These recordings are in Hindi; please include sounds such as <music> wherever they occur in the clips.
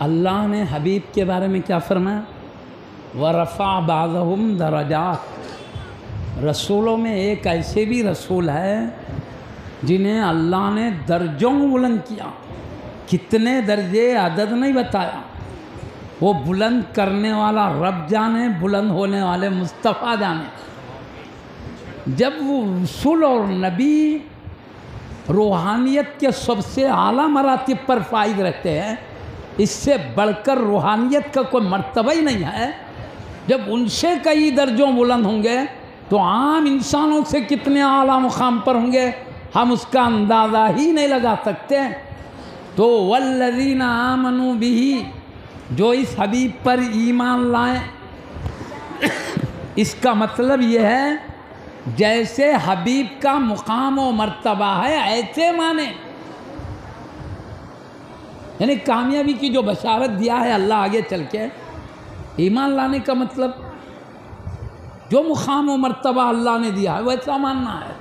अल्लाह ने हबीब के बारे में क्या फरमाया? व रफ़ा बाज़म दराजात. रसूलों में एक ऐसे भी रसूल है जिन्हें अल्लाह ने दर्जों बुलंद किया। कितने दर्जे अदद नहीं बताया। वो बुलंद करने वाला रब जाने, बुलंद होने वाले मुस्तफ़ा जाने। जब वो रसूल और नबी रूहानियत के सबसे आला मरातब पर फायद रहते हैं। इससे बढ़कर रूहानियत का कोई मर्तबा ही नहीं है। जब उनसे कई दर्जों बुलंद होंगे तो आम इंसानों से कितने आला मुकाम पर होंगे, हम उसका अंदाज़ा ही नहीं लगा सकते। तो वल्लजीना आमनु बिही, जो इस हबीब पर ईमान लाए, <coughs> इसका मतलब यह है जैसे हबीब का मुकाम व मर्तबा है, ऐसे माने। यानी कामयाबी की जो बशारत दिया है, अल्लाह आगे चल के। ईमान लाने का मतलब जो मुकाम व मर्तबा अल्लाह ने दिया है वैसा मानना है।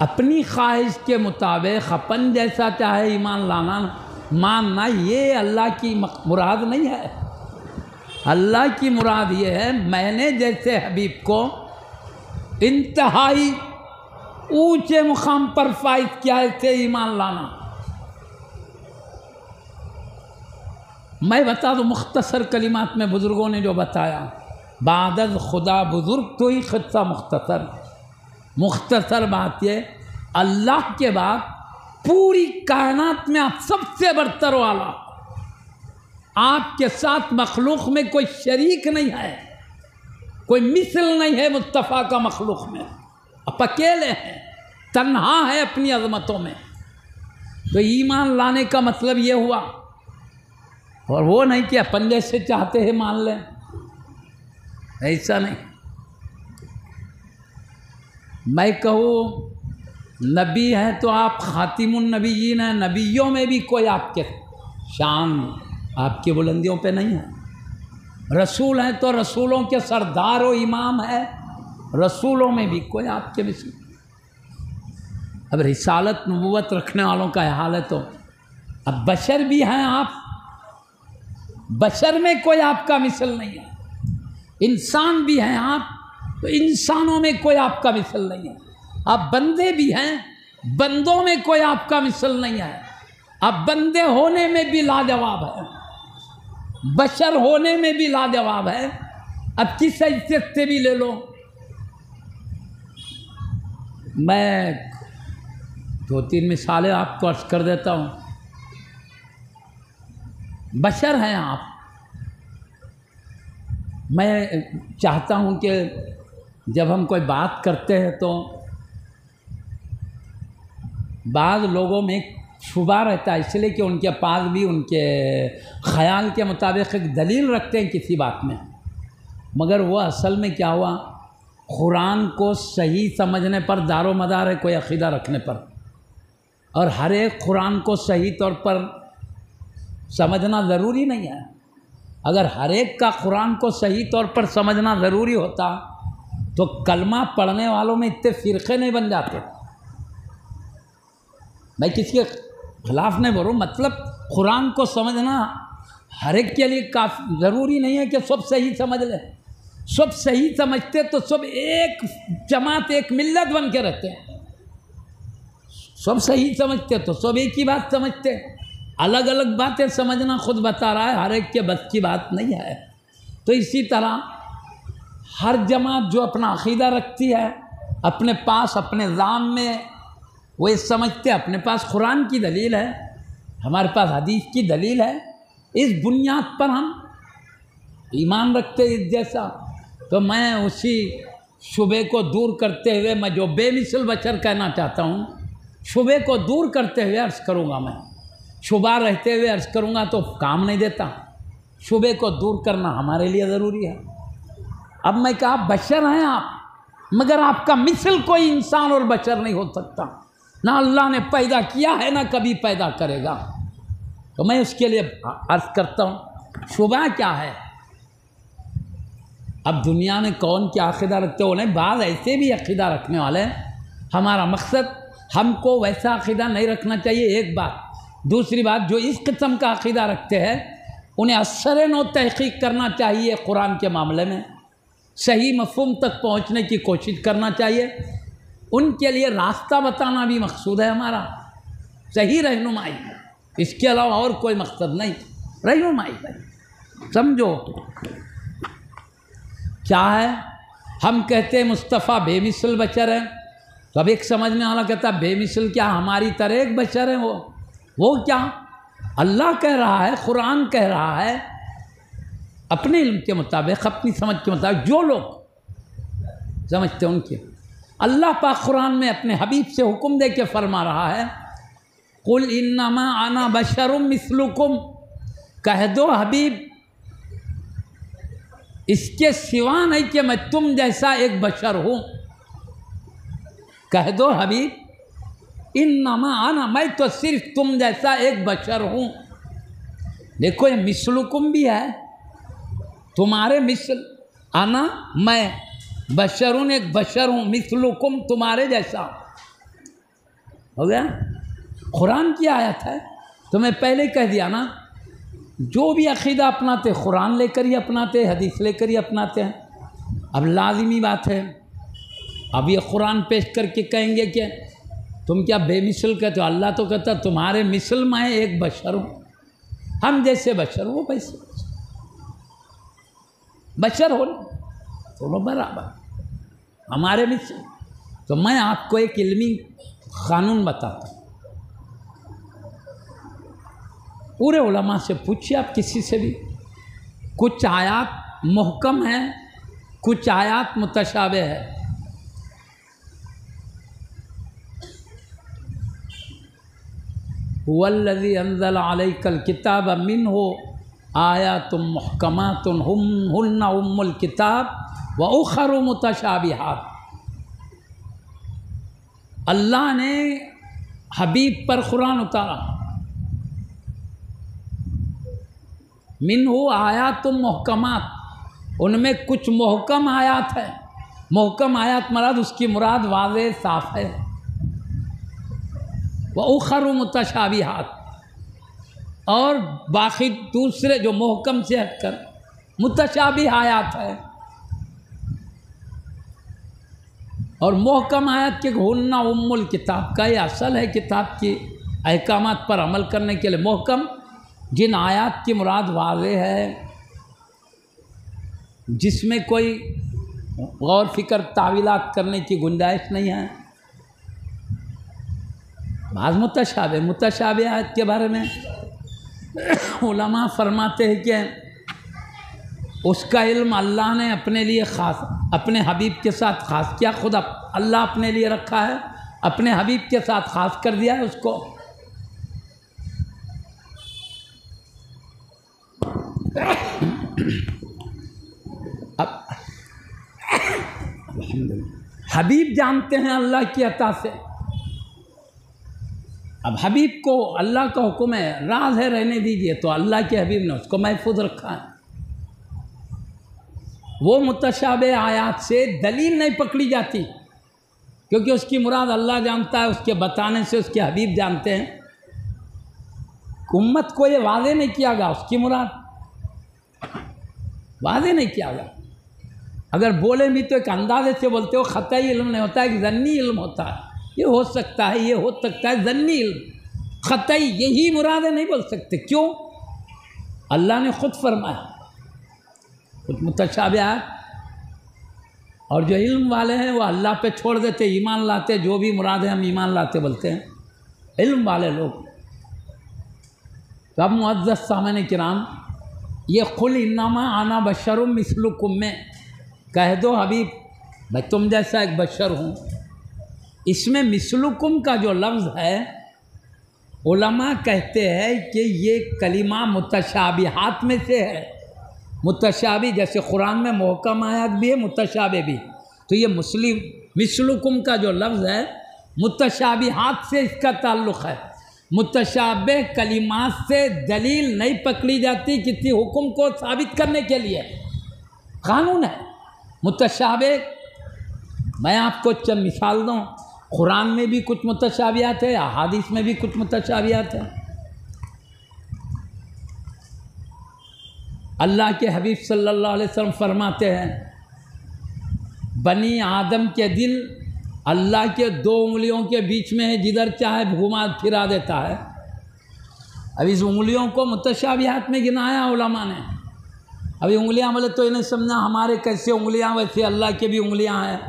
अपनी ख्वाहिश के मुताबिक अपन जैसा चाहे ईमान लाना, मानना, ये अल्लाह की मुराद नहीं है। अल्लाह की मुराद ये है, मैंने जैसे हबीब को इंतहाई ऊँचे मुकाम पर फाइज किया थे ईमान लाना। मैं बता दूँ, मुख्तसर कलिमात में बुज़ुर्गों ने जो बताया, बादल खुदा बुज़ुर्ग तो ही ख़त्सा मुख्तसर। मुख्तसर बात ये, अल्लाह के बाद पूरी कायनात में आप सबसे बरतर वाला। आपके साथ मखलूक में कोई शरीक नहीं है। कोई मिसल नहीं है मुस्तफ़ा का मखलूक में। आप अकेले हैं, तन्हा है अपनी अजमतों में। तो ईमान लाने का मतलब ये हुआ, और वो नहीं कि अपन जैसे चाहते हैं मान लें। ऐसा नहीं। मैं कहूँ, नबी हैं तो आप ख़ातिमुलनबीन हैं, नबियों में भी कोई आपके शान आपकी बुलंदियों पे नहीं है। रसूल हैं तो रसूलों के सरदार व इमाम है। रसूलों में भी कोई आपके मिसल अब रिसालत नबूवत रखने वालों का हाल है तो अब बशर भी हैं आप। बशर में कोई आपका मिसल नहीं है। इंसान भी हैं आप तो इंसानों में कोई आपका मिसल नहीं है। आप बंदे भी हैं, बंदों में कोई आपका मिसल नहीं है। आप बंदे होने में भी लाजवाब है। बशर होने में भी लाजवाब है। अब किस हैसियत से भी ले लो। मैं दो तीन मिसालें आपको अर्ज़ कर देता हूँ। बशर हैं आप। मैं चाहता हूँ कि जब हम कोई बात करते हैं तो बाद लोगों में शुबा रहता है, इसलिए कि उनके पास भी उनके ख्याल के मुताबिक एक दलील रखते हैं किसी बात में। मगर वो असल में क्या हुआ? कुरान को सही समझने पर दारो मदार है, कोई अकीदा रखने पर। और हर एक कुरान को सही तौर पर समझना ज़रूरी नहीं है। अगर हर एक का कुरान को सही तौर पर समझना ज़रूरी होता तो कलमा पढ़ने वालों में इतने फ़िरक़े नहीं बन जाते। मैं किसी के खिलाफ नहीं बोल मतलब कुरान को समझना हर एक के लिए काफ़ी ज़रूरी नहीं है कि सब सही समझ ले। सब सही समझते तो सब एक जमात, एक मिल्लत बन के रहते हैं। सब सही समझते तो सब एक ही बात समझते अलग अलग बातें समझना खुद बता रहा है, हर एक के बस की बात नहीं है। तो इसी तरह हर जमात जो अपना अकीदा रखती है, अपने पास, अपने जाम में वो ये समझते अपने पास कुरान की दलील है, हमारे पास हदीस की दलील है। इस बुनियाद पर हम ईमान रखते इस जैसा। तो मैं उसी शुबे को दूर करते हुए, मैं जो बेमिसल बचर कहना चाहता हूँ, शुबे को दूर करते हुए अर्ज़ करूँगा मैं। शुबा रहते हुए अर्ज़ करूँगा तो काम नहीं देता। शुबे को दूर करना हमारे लिए ज़रूरी है। अब मैं कहा बशर हैं आप, मगर आपका मिसल कोई इंसान और बशर नहीं हो सकता। ना अल्लाह ने पैदा किया है, ना कभी पैदा करेगा। तो मैं उसके लिए अर्ज़ करता हूँ शुबा क्या है? अब दुनिया में कौन क्या अकीदा रखते हो? नहीं बाद ऐसे भी अकीदा रखने वाले हैं। हमारा मकसद, हमको वैसा अकीदा नहीं रखना चाहिए, एक बात। दूसरी बात, जो इस किस्म का अकीदा रखते हैं, उन्हें असर नो तहकीक करना चाहिए कुरान के मामले में। सही मफहम तक पहुँचने की कोशिश करना चाहिए। उनके लिए रास्ता बताना भी मकसूद है हमारा। सही रहनुमाई। इसके अलावा और कोई मकसद नहीं। रहनुमाई भाई समझो। क्या है? हम कहते हैं, मुस्तफ़ा बेमिसल बशर है। तो अब एक समझ में आना कहता बेमिसल क्या हमारी तरह एक बचर है वो? वो क्या? अल्लाह कह रहा है, कुरान कह रहा है, अपने इल्म के मुताबिक, अपनी समझ के मुताबिक, जो लोग समझते हैं उनके। अल्लाह पाक कुरान में अपने हबीब से हुक्म दे के फरमा रहा है, कुल इन्नमा आना बशरुम मिसलुकुम। कह दो हबीब, इसके सिवा नहीं कि मैं तुम जैसा एक बशर हूँ। कह दो हबीब इन नमा आना, मैं तो सिर्फ़ तुम जैसा एक बशर हूँ। देखो, ये मिसलुकुम भी है, तुम्हारे मिसल आना मैं बशरुन एक बशर हूँ मिसलुकुम तुम्हारे जैसा। हो गया? कुरान की आयत है। तो मैं पहले कह दिया ना, जो भी अकीदा अपनाते, कुरान लेकर ही अपनाते, हदीस लेकर ही अपनाते हैं। अब लाजिमी बात है। अब ये कुरान पेश करके कहेंगे कि तुम क्या बेमिसल कहते हो? अल्लाह तो कहता, तुम्हारे मिसल मैं एक बशर हूँ। हम जैसे बशर वो वैसे बशर। हो दोनों बराबर। हमारे मिसल तो मैं आपको एक इल्मी कानून बताता हूँ। पूरे उलमा से पूछिए आप किसी से भी। कुछ आयात महकम है, कुछ आयात मुतशाबे है। वल्लजी अंजल अलैकल किताब मिन हो आया तुम महकमा तुम हम हन्ना उम्मुल किताब। व उखर मुतशाबिहात। अल्लाह ने हबीब पर कुरान उतारा। मिन हो आयात महकमात। उनमें कुछ महकम आयात है। महकम आयात मराद उसकी मुराद वाज साफ़ है। वह उखर मुतशाबिहात। और बाकी दूसरे जो महकम से हटकर मुतशाबी आयात है। और महकम आयत के हुन्ना उम्मुल किताब का ये असल है किताब की अहकाम पर अमल करने के लिए मोहकम। जिन आयात की मुराद वाज है, जिसमें कोई गौर फ़िक्र तावीलात करने की गुंजाइश नहीं है, बाज मुतशाब मुतशाब आयत के बारे में <coughs> फरमाते हैं कि उसका इल्म अल्लाह ने अपने लिए ख़ास, अपने हबीब के साथ ख़ास किया, खुद अल्लाह अपने लिए रखा है, अपने हबीब के साथ ख़ास कर दिया है उसको। अब, हबीब जानते हैं अल्लाह की अता से। अब हबीब को, अल्लाह का हुक्म है, राज है रहने दीजिए तो अल्लाह के हबीब ने उसको महफूज रखा है। वो मुतशाब आयात से दलील नहीं पकड़ी जाती। क्योंकि उसकी मुराद अल्लाह जानता है, उसके बताने से उसके हबीब जानते हैं। उम्मत को ये वादे नहीं किया गया, उसकी मुराद। वादे नहीं किया गया। अगर बोले भी तो एक अंदाजे से बोलते हो, ख़तई इल्म नहीं होता है जन्नी इल्म होता है। ये हो सकता है, ये हो सकता है, जन्नी इल्म। ख़तई, यही मुरादे नहीं बोल सकते। क्यों? अल्लाह ने ख़ुद फरमाया कुछ मुतशाबियात और जो इल्म वाले हैं, वो अल्लाह पे छोड़ देते, ईमान लाते, जो भी मुराद है हम ईमान लाते बोलते हैं। इल्म वाले लोग। तो अब मुआज़ सामने किराम, ये खुल इन्नामा आना बशरुम मिसलुकुम में। कह दो हबीब, मैं तुम जैसा एक बशर हूँ। इसमें मिसलुकुम का जो लफ्ज़ है, उलमा कहते हैं कि ये कलिमा मुतशाबिहात में से है। मुतशाबी जैसे कुरान में महकम आयात भी है मुतशाबे भी। तो ये मुस्लिम, मिसलुकुम का जो लफ्ज़ है मुतशाबी हाथ से इसका ताल्लुक़ है। मुतशाब कलिमात से दलील नहीं पकड़ी जाती किसी हुक्म को साबित करने के लिए। कानून है। मुतशाब मैं आपको चंद मिसाल दूँ। कुरान में भी कुछ मुतशाबियात है, अहादीस में भी कुछ मुतशाबियात है। अल्लाह के हबीब सल्लल्लाहु अलैहि वसल्लम फरमाते हैं, बनी आदम के दिल अल्लाह के दो उंगलियों के बीच में है, जिधर चाहे घुमा फिरा देता है। अब इस उंगलियों को मुतशाबिहात में गिनाया उलमा ने। अभी उंगलियाँ बोले तो इन्हें समझा हमारे कैसे उंगलियाँ, वैसे अल्लाह के भी उंगलियाँ हैं।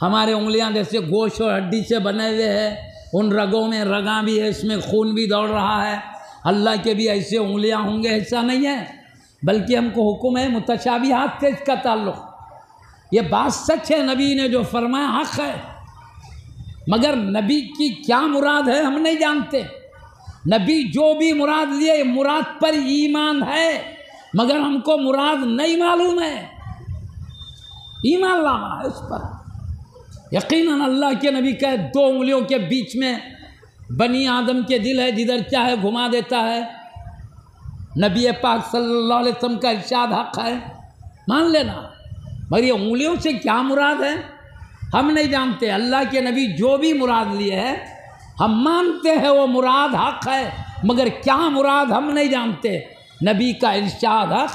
हमारे उंगलियाँ जैसे गोश्त और हड्डी से बने हुए हैं, उन रगों में रगा भी है, इसमें खून भी दौड़ रहा है। अल्लाह के भी ऐसे उंगलियाँ होंगे, ऐसा नहीं है। बल्कि हमको हुक्म है मुतशाबिहात से इसका ताल्लुक़। ये बात सच है, नबी ने जो फरमाया, हक है। मगर नबी की क्या मुराद है, हम नहीं जानते। नबी जो भी मुराद लिए मुराद पर ईमान है। मगर हमको मुराद नहीं मालूम है। ईमान लाना है उस पर। यकीनन अल्लाह के नबी का दो उंगलियों के बीच में बनी आदम के दिल है, जिधर चाहे घुमा देता है। नबी पाक सल्लल्लाहु अलैहि वसल्लम का इर्शाद हक है। मान लेना। मगर ये उंगलियों से क्या मुराद है? हम नहीं जानते। अल्लाह के नबी जो भी मुराद लिए है, हम मानते हैं वो मुराद हक है, मगर क्या मुराद हम नहीं जानते। नबी का इर्शाद हक,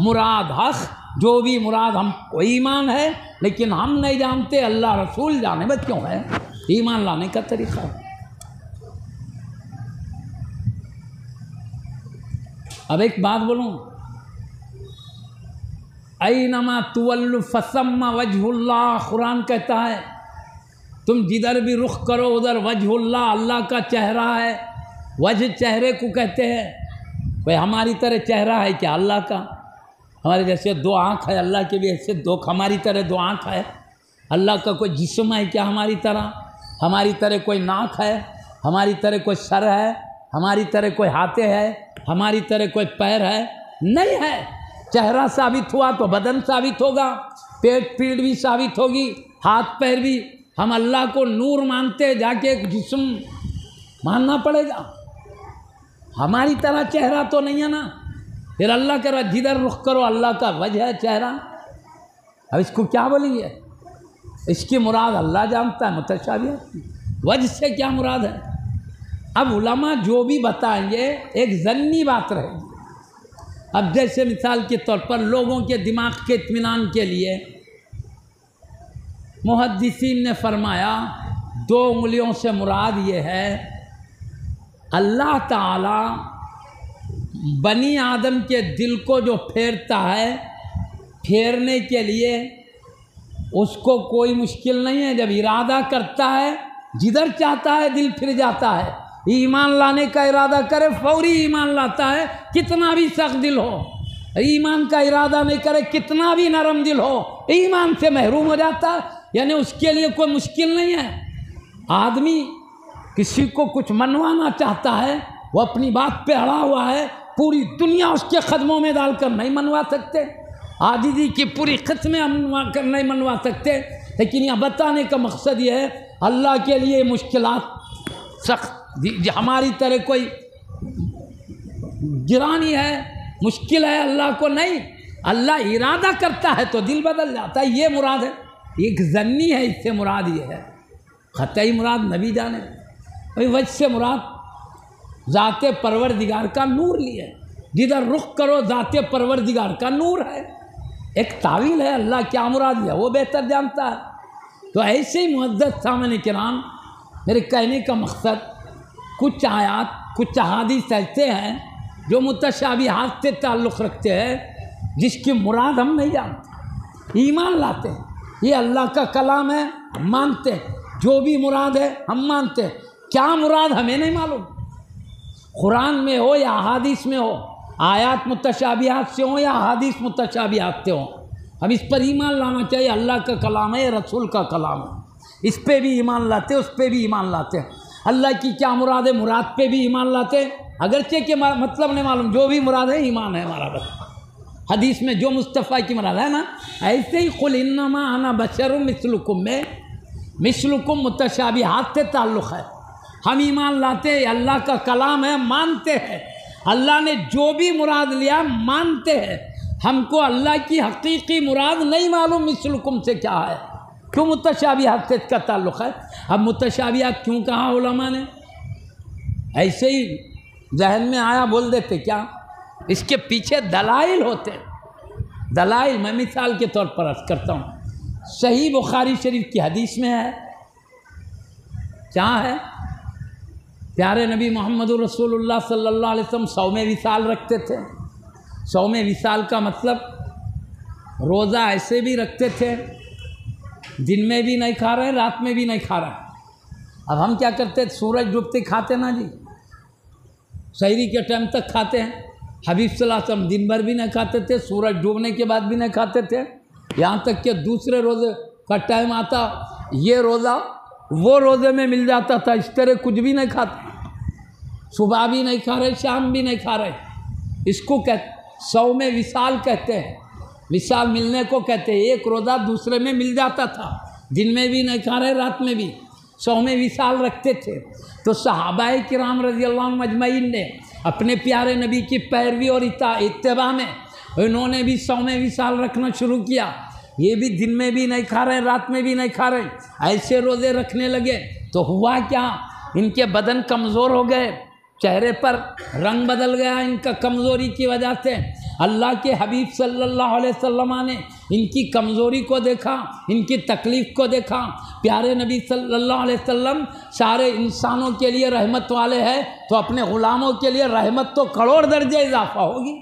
मुराद हक, जो भी मुराद हम ईमान है, लेकिन हम नहीं जानते। अल्लाह रसूल जाने में क्यों है? ईमान लाने का तरीका अब एक बात बोलूँ। नमा तुवल फसम वजहुल्ला, कुरान कहता है, तुम जिधर भी रुख करो, उधर वजहुल्ला, अल्लाह का चेहरा है। वजह चेहरे को कहते हैं, भाई हमारी तरह चेहरा है क्या अल्लाह का? हमारे जैसे दो आँख है, अल्लाह के भी ऐसे दो, हमारी तरह दो आँख है। अल्लाह का कोई जिस्म है क्या हमारी तरह? हमारी तरह कोई नाक है? हमारी तरह कोई सर है? हमारी तरह कोई हाथे है? हमारी तरह कोई पैर है? नहीं है। चेहरा साबित हुआ तो बदन साबित होगा, पेट पीड़ भी साबित होगी, हाथ पैर भी। हम अल्लाह को नूर मानते, जाके जिस्म मानना पड़ेगा। हमारी तरह चेहरा तो नहीं है ना। फिर अल्लाह करा जिधर रुख करो, अल्लाह का वजह है चेहरा। अब इसको क्या बोलेंगे? इसकी मुराद अल्लाह जानता है मुतशाबी वजह से क्या मुराद है? अब उलमा जो भी बताएँगे, एक जन्नी बात रहेगी। अब जैसे मिसाल के तौर पर लोगों के दिमाग के इतमान के लिए मुहदसिन ने फरमाया, दो उंगलियों से मुराद ये है, अल्लाह ताला बनी आदम के दिल को जो फेरता है, फेरने के लिए उसको कोई मुश्किल नहीं है। जब इरादा करता है, जिधर चाहता है, दिल फिर जाता है। ईमान लाने का इरादा करे, फौरी ईमान लाता है, कितना भी सख्त दिल हो। ईमान का इरादा नहीं करे, कितना भी नरम दिल हो, ईमान से महरूम हो जाता है। यानी उसके लिए कोई मुश्किल नहीं है। आदमी किसी को कुछ मनवाना चाहता है, वो अपनी बात पे अड़ा हुआ है, पूरी दुनिया उसके कदमों में डालकर नहीं मनवा सकते। आदिदी की पूरी खत्में हम कर नहीं मनवा सकते। लेकिन यहाँ बताने का मकसद ये है, अल्लाह के लिए मुश्किल सख्त हमारी तरह कोई गिरानी है, मुश्किल है अल्लाह को नहीं, अल्लाह इरादा करता है तो दिल बदल जाता है, ये मुराद है। एक जन्नी है, इससे मुराद ये है। ख़तई मुराद, नबी जाने। भाई वज से मुराद ज़ात परवर दिगार का नूर लिए। जिधर रुख करो, ज़ात परवर दिगार का नूर है। एक तावील है, अल्लाह क्या मुराद लिया वो बेहतर जानता है। तो ऐसे ही मुद्दत सामने के नाम मेरे कहने का मकसद कुछ आयात, कुछ अहादीस ऐसे हैं जो मुतशाबिहात से ताल्लुक़ रखते हैं, जिसकी मुराद हम नहीं जानते। ईमान लाते हैं। ये अल्लाह का कलाम है, हम मानते हैं। जो भी मुराद है, हम मानते हैं। क्या मुराद हमें नहीं मालूम? कुरान में हो या अहादीस में हो, आयात मुतशाबिहात से हो या अहादीस मुतशाबिहात से हो, हम इस पर ईमान लाना चाहिए। अल्लाह का कलाम है, रसूल का कलाम है। इस पर भी ईमान लाते हैं, उस पर भी ईमान लाते हैं। अल्लाह की क्या मुराद है? मुराद पे भी ईमान लाते हैं। अगरचे के मतलब नहीं मालूम, जो भी मुराद है, ईमान है हमारा बस। हदीस में जो मुस्तफ़ा की मुराद है ना, ऐसे ही कुल इन्नमा आना बशर मिसलुकुम में, मिसलुकुम मुतशाबी हाथ से ताल्लुक़ है। हम ईमान लाते अल्लाह का कलाम है, मानते हैं। अल्लाह ने जो भी मुराद लिया, मानते हैं। हमको अल्लाह की हकीकी मुराद नहीं मालूम मिसलुकुम से क्या है। क्यों मुतशाबियात से इसका ताल्लुक़ है? अब मुतशाबियात क्यों कहा उलमा ने? ऐसे ही जहन में आया बोल देते क्या? इसके पीछे दलाइल होते दलाइल, मैं मिसाल के तौर पर अर्ज़ करता हूँ। सही बुखारी शरीफ की हदीस में है। क्या है? प्यारे नबी मोहम्मद रसूलुल्लाह सल्लल्लाहु अलैहि वसल्लम सौ में विशाल रखते थे। सौ में विशाल का मतलब रोज़ा ऐसे भी रखते थे दिन में भी नहीं खा रहे, रात में भी नहीं खा रहे। अब हम क्या करते सूरज डूबते खाते ना जी? शहरी के टाइम तक खाते हैं। हबीब सलाम दिन भर भी नहीं खाते थे, सूरज डूबने के बाद भी नहीं खाते थे। यहाँ तक कि दूसरे रोज़े का टाइम आता, ये रोज़ा, वो रोज़े में मिल जाता था, इस तरह कुछ भी नहीं खाते। सुबह भी नहीं खा रहे, शाम भी नहीं खा रहे। इसको कह, सौ में विशाल कहते हैं। विशाल मिलने को कहते हैं, एक रोज़ा दूसरे में मिल जाता था। दिन में भी नहीं खा रहे, रात में भी। सौ में विशाल रखते थे। तो सहाबाए किराम रज़ी अल्लाह मजमैन ने अपने प्यारे नबी की पैरवी और इता इतबा में इन्होंने भी सौ में विशाल रखना शुरू किया। ये भी दिन में भी नहीं खा रहे, रात में भी नहीं खा रहे। ऐसे रोज़े रखने लगे। तो हुआ क्या? इनके बदन कमज़ोर हो गए। चेहरे पर रंग बदल गया इनका कमज़ोरी की वजह से। अल्लाह के हबीब सल्लल्लाहु अलैहि वसल्लम ने इनकी कमज़ोरी को देखा, इनकी तकलीफ़ को देखा। प्यारे नबी सल्लल्लाहु अलैहि वसल्लम, सारे इंसानों के लिए रहमत वाले हैं तो अपने ग़ुलामों के लिए रहमत तो करोड़ दर्जे इजाफा होगी।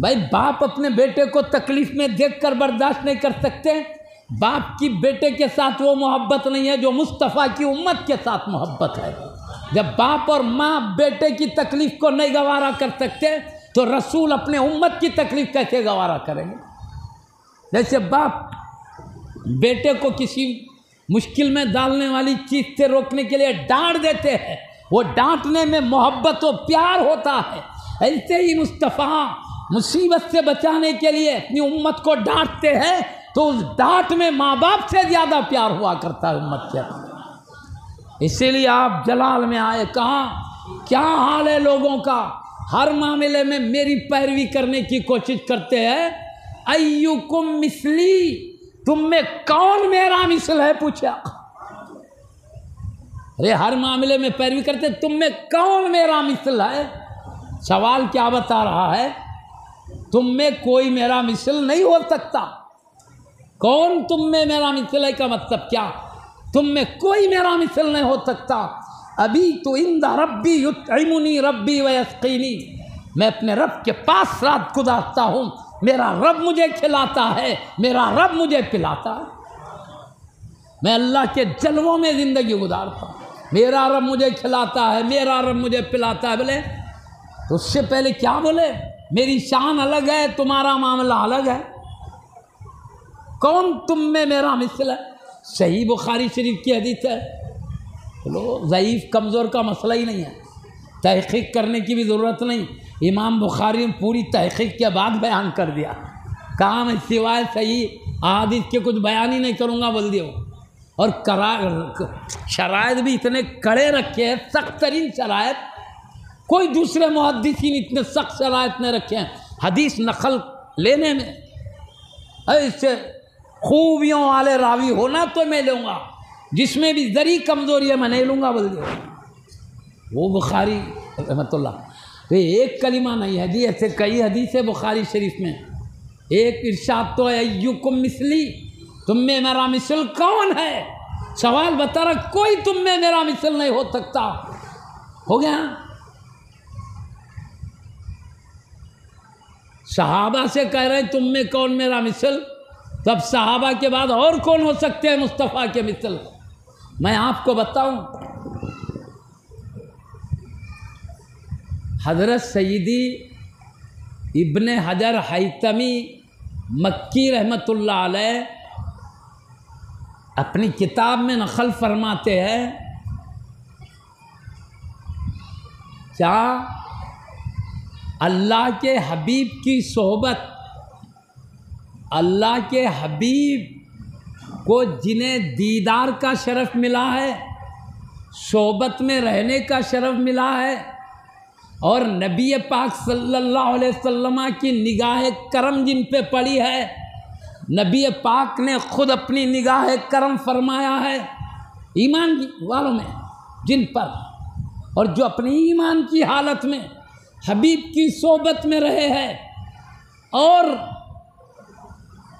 भाई, बाप अपने बेटे को तकलीफ़ में देख कर बर्दाश्त नहीं कर सकते। बाप की बेटे के साथ वो मोहब्बत नहीं है, जो मुस्तफ़ा की उम्मत के साथ मोहब्बत है। जब बाप और माँ बेटे की तकलीफ़ को नहीं गवारा कर सकते तो रसूल अपने उम्मत की तकलीफ़ कैसे गवारा करेंगे? जैसे बाप बेटे को किसी मुश्किल में डालने वाली चीज़ से रोकने के लिए डांट देते हैं, वो डांटने में मोहब्बत और प्यार होता है। ऐसे ही मुस्तफ़ा मुसीबत से बचाने के लिए अपनी उम्मत को डांटते हैं तो उस डांट में माँ बाप से ज़्यादा प्यार हुआ करता है उम्मत के इसीलिए आप जलाल में आए। कहा, क्या हाल है लोगों का? हर मामले में मेरी पैरवी करने की कोशिश करते हैं। अयुकुम मिसली, तुम में कौन मेरा मिसल है? पूछा। अरे, हर मामले में पैरवी करते, तुम में कौन मेरा मिसल है? सवाल क्या बता रहा है? तुम में कोई मेरा मिसल नहीं हो सकता। कौन तुम में मेरा मिसल है का मतलब क्या? तुम में कोई मेरा मिसल नहीं हो सकता। अभी तो इंदा रब्बी युतमुनी रब्बी वयस्कीनी। मैं अपने रब के पास रात गुजारता हूँ। मेरा रब मुझे खिलाता है। मेरा रब मुझे पिलाता है। मैं अल्लाह के जलवों में ज़िंदगी गुजारता हूँ। मेरा रब मुझे खिलाता है। मेरा रब मुझे पिलाता है। बोले तो उससे पहले क्या बोले? मेरी शान अलग है, तुम्हारा मामला अलग है। कौन तुम में मेरा मिसल है? सही बुखारी शरीफ की हदीत है। बोलो ज़यीफ़ कमज़ोर का मसला ही नहीं है। तहकीक करने की भी ज़रूरत नहीं। इमाम बुखारी ने पूरी तहकीक के बाद बयान कर दिया। कहा, मैं सिवाय सही आदित के कुछ बयान ही नहीं करूँगा, बोल दियो। और करा शराय भी इतने कड़े रखे हैं, सख्त तरीन शराय कोई दूसरे मुहदसिन इतने सख्त शराय नहीं रखे हैं। हदीस नकल लेने में। ऐसे खूबियों वाले रावी होना तो मैं लूँगा। जिसमें भी ज़री कमज़ोरी है, मैं नहीं लूँगा, बोल दिया। वो बुखारी रहमतुल्ला तो एक कलिमा नहीं है जी ऐसे कई हदीस बुखारी शरीफ में। एक इर्शाद तो है युकुम मिसली, तुम में मेरा मिसल कौन है? सवाल बता रहा, कोई तुम में मेरा मिसल नहीं हो सकता। हो गया? सहाबा से कह रहे तुम में कौन मेरा मिसल? तब सहाबा के बाद और कौन हो सकते हैं मुस्तफ़ा के मिसल? मैं आपको बताऊँ, हज़रत सईदी इब्न हजर हैतमी मक्की रहमतुल्लाह अलैह अपनी किताब में नकल फरमाते हैं, क्या अल्लाह के हबीब की सोहबत अल्लाह के हबीब को जिन्हें दीदार का शरफ़ मिला है, सोबत में रहने का शरफ़ मिला है, और नबी पाक सल्लल्लाहु अलैहि वसल्लम की निगाह करम जिन पे पड़ी है, नबी पाक ने खुद अपनी निगाह करम फरमाया है, ईमान वालों में, जिन पर, और जो अपनी ईमान की हालत में हबीब की सोबत में रहे हैं, और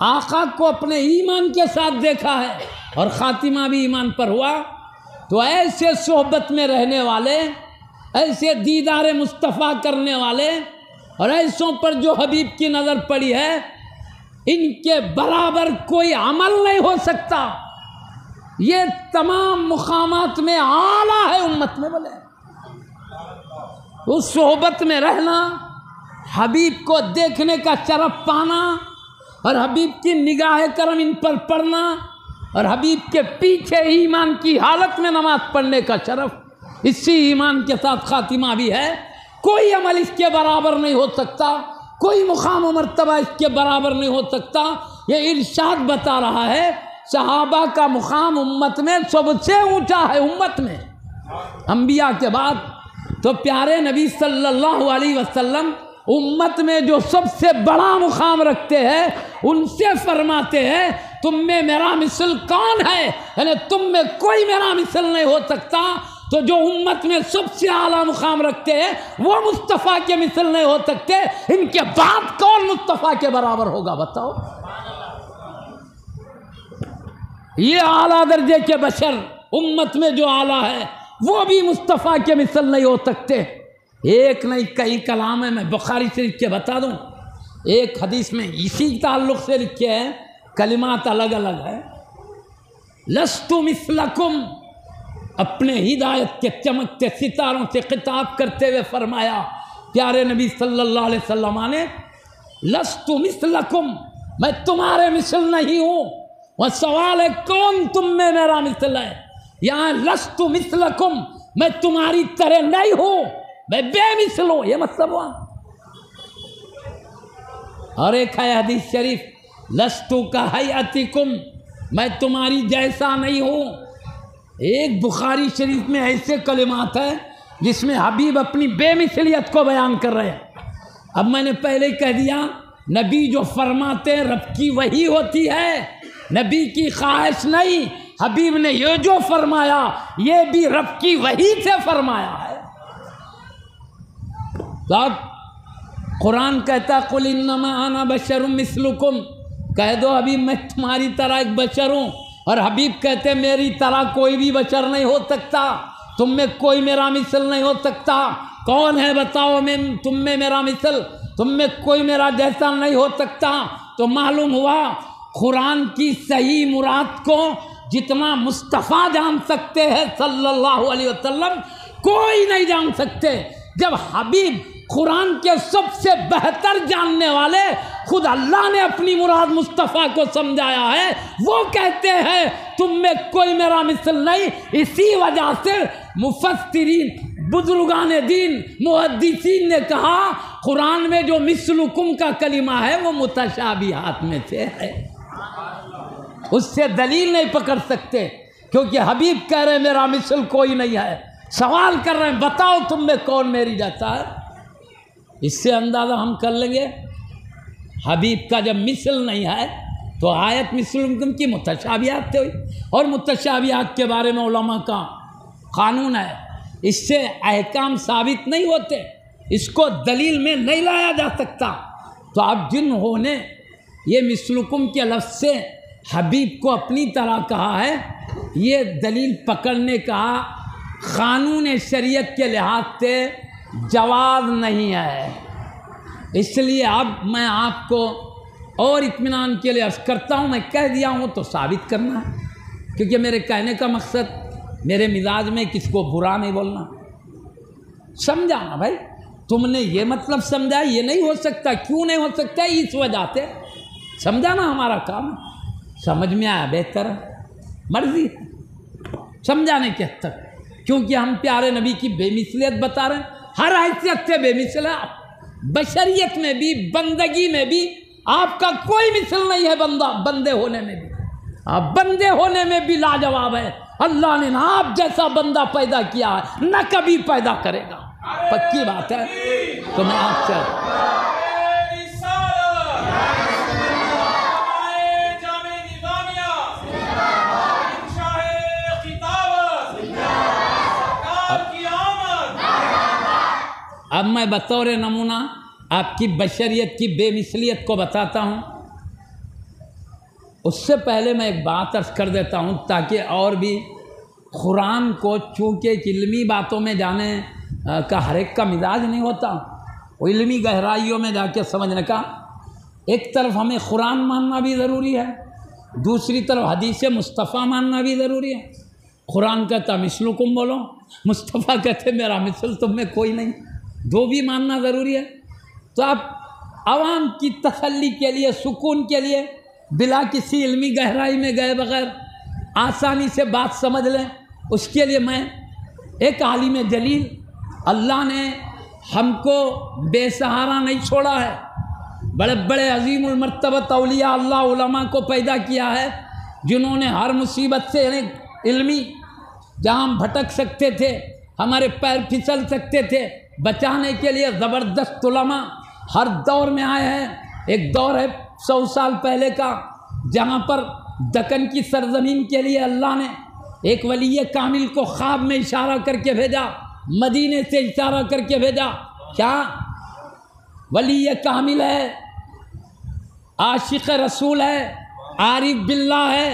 आका को अपने ईमान के साथ देखा है और ख़ातिमा भी ईमान पर हुआ तो ऐसे सोहबत में रहने वाले, ऐसे दीदार मुस्तफ़ा करने वाले और ऐसों पर जो हबीब की नज़र पड़ी है, इनके बराबर कोई अमल नहीं हो सकता। ये तमाम मुकामात में आला है उम्मत में बोले। उस सोहबत में रहना, हबीब को देखने का शरफ पाना और हबीब की निगाह करम इन पर पढ़ना और हबीब के पीछे ईमान की हालत में नमाज़ पढ़ने का शरफ, इसी ईमान के साथ खातिमा भी है। कोई अमल इसके बराबर नहीं हो सकता, कोई मुकाम मरतबा इसके बराबर नहीं हो सकता। ये इर्शाद बता रहा है, सहाबा का मुकाम उम्मत में सबसे ऊँचा है उम्मत में। अम्बिया के बाद तो प्यारे नबी सल्लल्लाहु अलैहि वसल्लम उम्मत में जो सबसे बड़ा मुकाम रखते हैं उनसे फरमाते हैं, तुम में मेरा मिसल कौन है? यानी, तुम में कोई मेरा मिसल नहीं हो सकता। तो जो उम्मत में सबसे आला मुकाम रखते हैं, वो मुस्तफ़ा के मिसल नहीं हो सकते। इनके बाद कौन मुस्तफ़ा के बराबर होगा, बताओ? ये आला दर्जे के बशर उम्मत में जो आला है, वो भी मुस्तफ़ा के मिसल नहीं हो सकते। एक नहीं, कई कलाम है मैं बुखारी लिख के बता दूँ। एक हदीस में इसी ताल्लुक से लिखे हैं, कलिमात अलग अलग है। लस्तु मिसलकुम, अपने हिदायत के चमकते सितारों से खिताब करते हुए फरमाया, प्यारे नबी सल्लल्लाहु अलैहि वसल्लम ने, लस्तु मिसलकुम, मैं तुम्हारे मिसल नहीं हूँ वह सवाल है, कौन तुम में मेरा मिसल है? यहाँ लस्तु मिसलकुम, मैं तुम्हारी तरह नहीं हूँ, मैं बेमिसल हूँ, ये मतलब हुआ। और एक है हदीस शरीफ, लस्तु का है अतिकुम मैं तुम्हारी जैसा नहीं हूँ। एक बुखारी शरीफ में ऐसे कलिमात है जिसमें हबीब अपनी बेमिसलियत को बयान कर रहे हैं। अब मैंने पहले ही कह दिया, नबी जो फरमाते रब की वही होती है, नबी की ख्वाहिश नहीं, हबीब ने ये जो फरमाया, ये भी रब की वही से फरमाया है। तो अब कुरान कहता, कुल इन्नमा आना बशर मिसलुकुम। कह दो हबीब मैं तुम्हारी तरह एक बशर हूँ। और हबीब कहते, मेरी तरह कोई भी बशर नहीं हो सकता। तुम में कोई मेरा मिसल नहीं हो सकता। कौन है बताओ मैं, तुम में मेरा मिसल? तुम में कोई मेरा जैसा नहीं हो सकता। तो मालूम हुआ, कुरान की सही मुराद को जितना मुस्तफ़ा जान सकते हैं सल्लल्लाहु अलैहि वसल्लम, कोई नहीं जान सकते। जब हबीब कुरान के सबसे बेहतर जानने वाले खुद अल्लाह ने अपनी मुराद मुस्तफ़ा को समझाया है, वो कहते हैं, तुम में कोई मेरा मिसल नहीं। इसी वजह से मुफस्तरीन, बुजुर्गान दीन मुहदसिन ने कहा, कुरान में जो मिसलुकुम का कलिमा है, वो मुतशाबिहात में से है। उससे दलील नहीं पकड़ सकते, क्योंकि हबीब कह रहे मेरा मिसल कोई नहीं है। सवाल कर रहे हैं, बताओ तुम में कौन मेरी जाता है इससे अंदाज़ा हम कर लेंगे। हबीब का जब मिसल नहीं है तो आयत मिसल की मुतशाबियात थे। और मुतशाबियात के बारे में उलमा का कानून है, इससे अहकाम साबित नहीं होते, इसको दलील में नहीं लाया जा सकता। तो अब जिन्होंने ये मिसलुकुम के लफ्ज़ से हबीब को अपनी तरह कहा है, ये दलील पकड़ने का क़ानून शरीयत के लिहाज से जवाब नहीं है। इसलिए अब मैं आपको और इत्मीनान के लिए अर्ज़ करता हूँ, मैं कह दिया हूँ तो साबित करना है। क्योंकि मेरे कहने का मकसद, मेरे मिजाज में किसको बुरा नहीं बोलना। समझाना भाई, तुमने ये मतलब समझा, ये नहीं हो सकता, क्यों नहीं हो सकता, इस वजह से। समझाना हमारा काम समझ में आया बेहतर मर्ज़ी समझाने के तक। क्योंकि हम प्यारे नबी की बेमिसलियत बता रहे हैं। हर हैसियत से बेमिसल है आप बशरियत में भी, बंदगी में भी आपका कोई मिसल नहीं है बंदा, बंदे होने में भी। आप बंदे होने में भी लाजवाब है। अल्लाह ने ना आप जैसा बंदा पैदा किया है, न कभी पैदा करेगा। पक्की बात है। तो मैं आपसे अब मैं बतौर नमूना आपकी बशरियत की बेमिसलियत को बताता हूँ। उससे पहले मैं एक बात अर्ज़ कर देता हूँ ताकि और भी कुरान को चूँकि इल्मी बातों में जाने का हर एक का मिजाज नहीं होता, वो इल्मी गहराइयों में जाके समझने का, एक तरफ़ हमें कुरान मानना भी ज़रूरी है, दूसरी तरफ़ हदीस मुस्तफ़ा मानना भी ज़रूरी है। कुरान कहता, मिसलुकुम बोलो, मुस्तफ़ा कहते, मेरा मिसल तुम में कोई नहीं। दो भी मानना ज़रूरी है। तो आप आवाम की तसल्ली के लिए, सुकून के लिए बिला किसी इल्मी गहराई में गए बगैर आसानी से बात समझ लें, उसके लिए मैं एक आलिम जलील अल्लाह ने हमको बेसहारा नहीं छोड़ा है। बड़े बड़े अजीम मरतबत अलिया अल्लाह को पैदा किया है, जिन्होंने हर मुसीबत से इल्मी, जहाँ हम भटक सकते थे, हमारे पैर फिसल सकते थे बचाने के लिए ज़बरदस्त उलमा हर दौर में आए हैं। एक दौर है सौ साल पहले का, जहाँ पर दकन की सरजमीन के लिए अल्लाह ने एक वली कामिल को ख्वाब में इशारा करके भेजा, मदीने से इशारा करके भेजा। क्या? वली कामिल है, आशिक रसूल है, आरिफ बिल्ला है,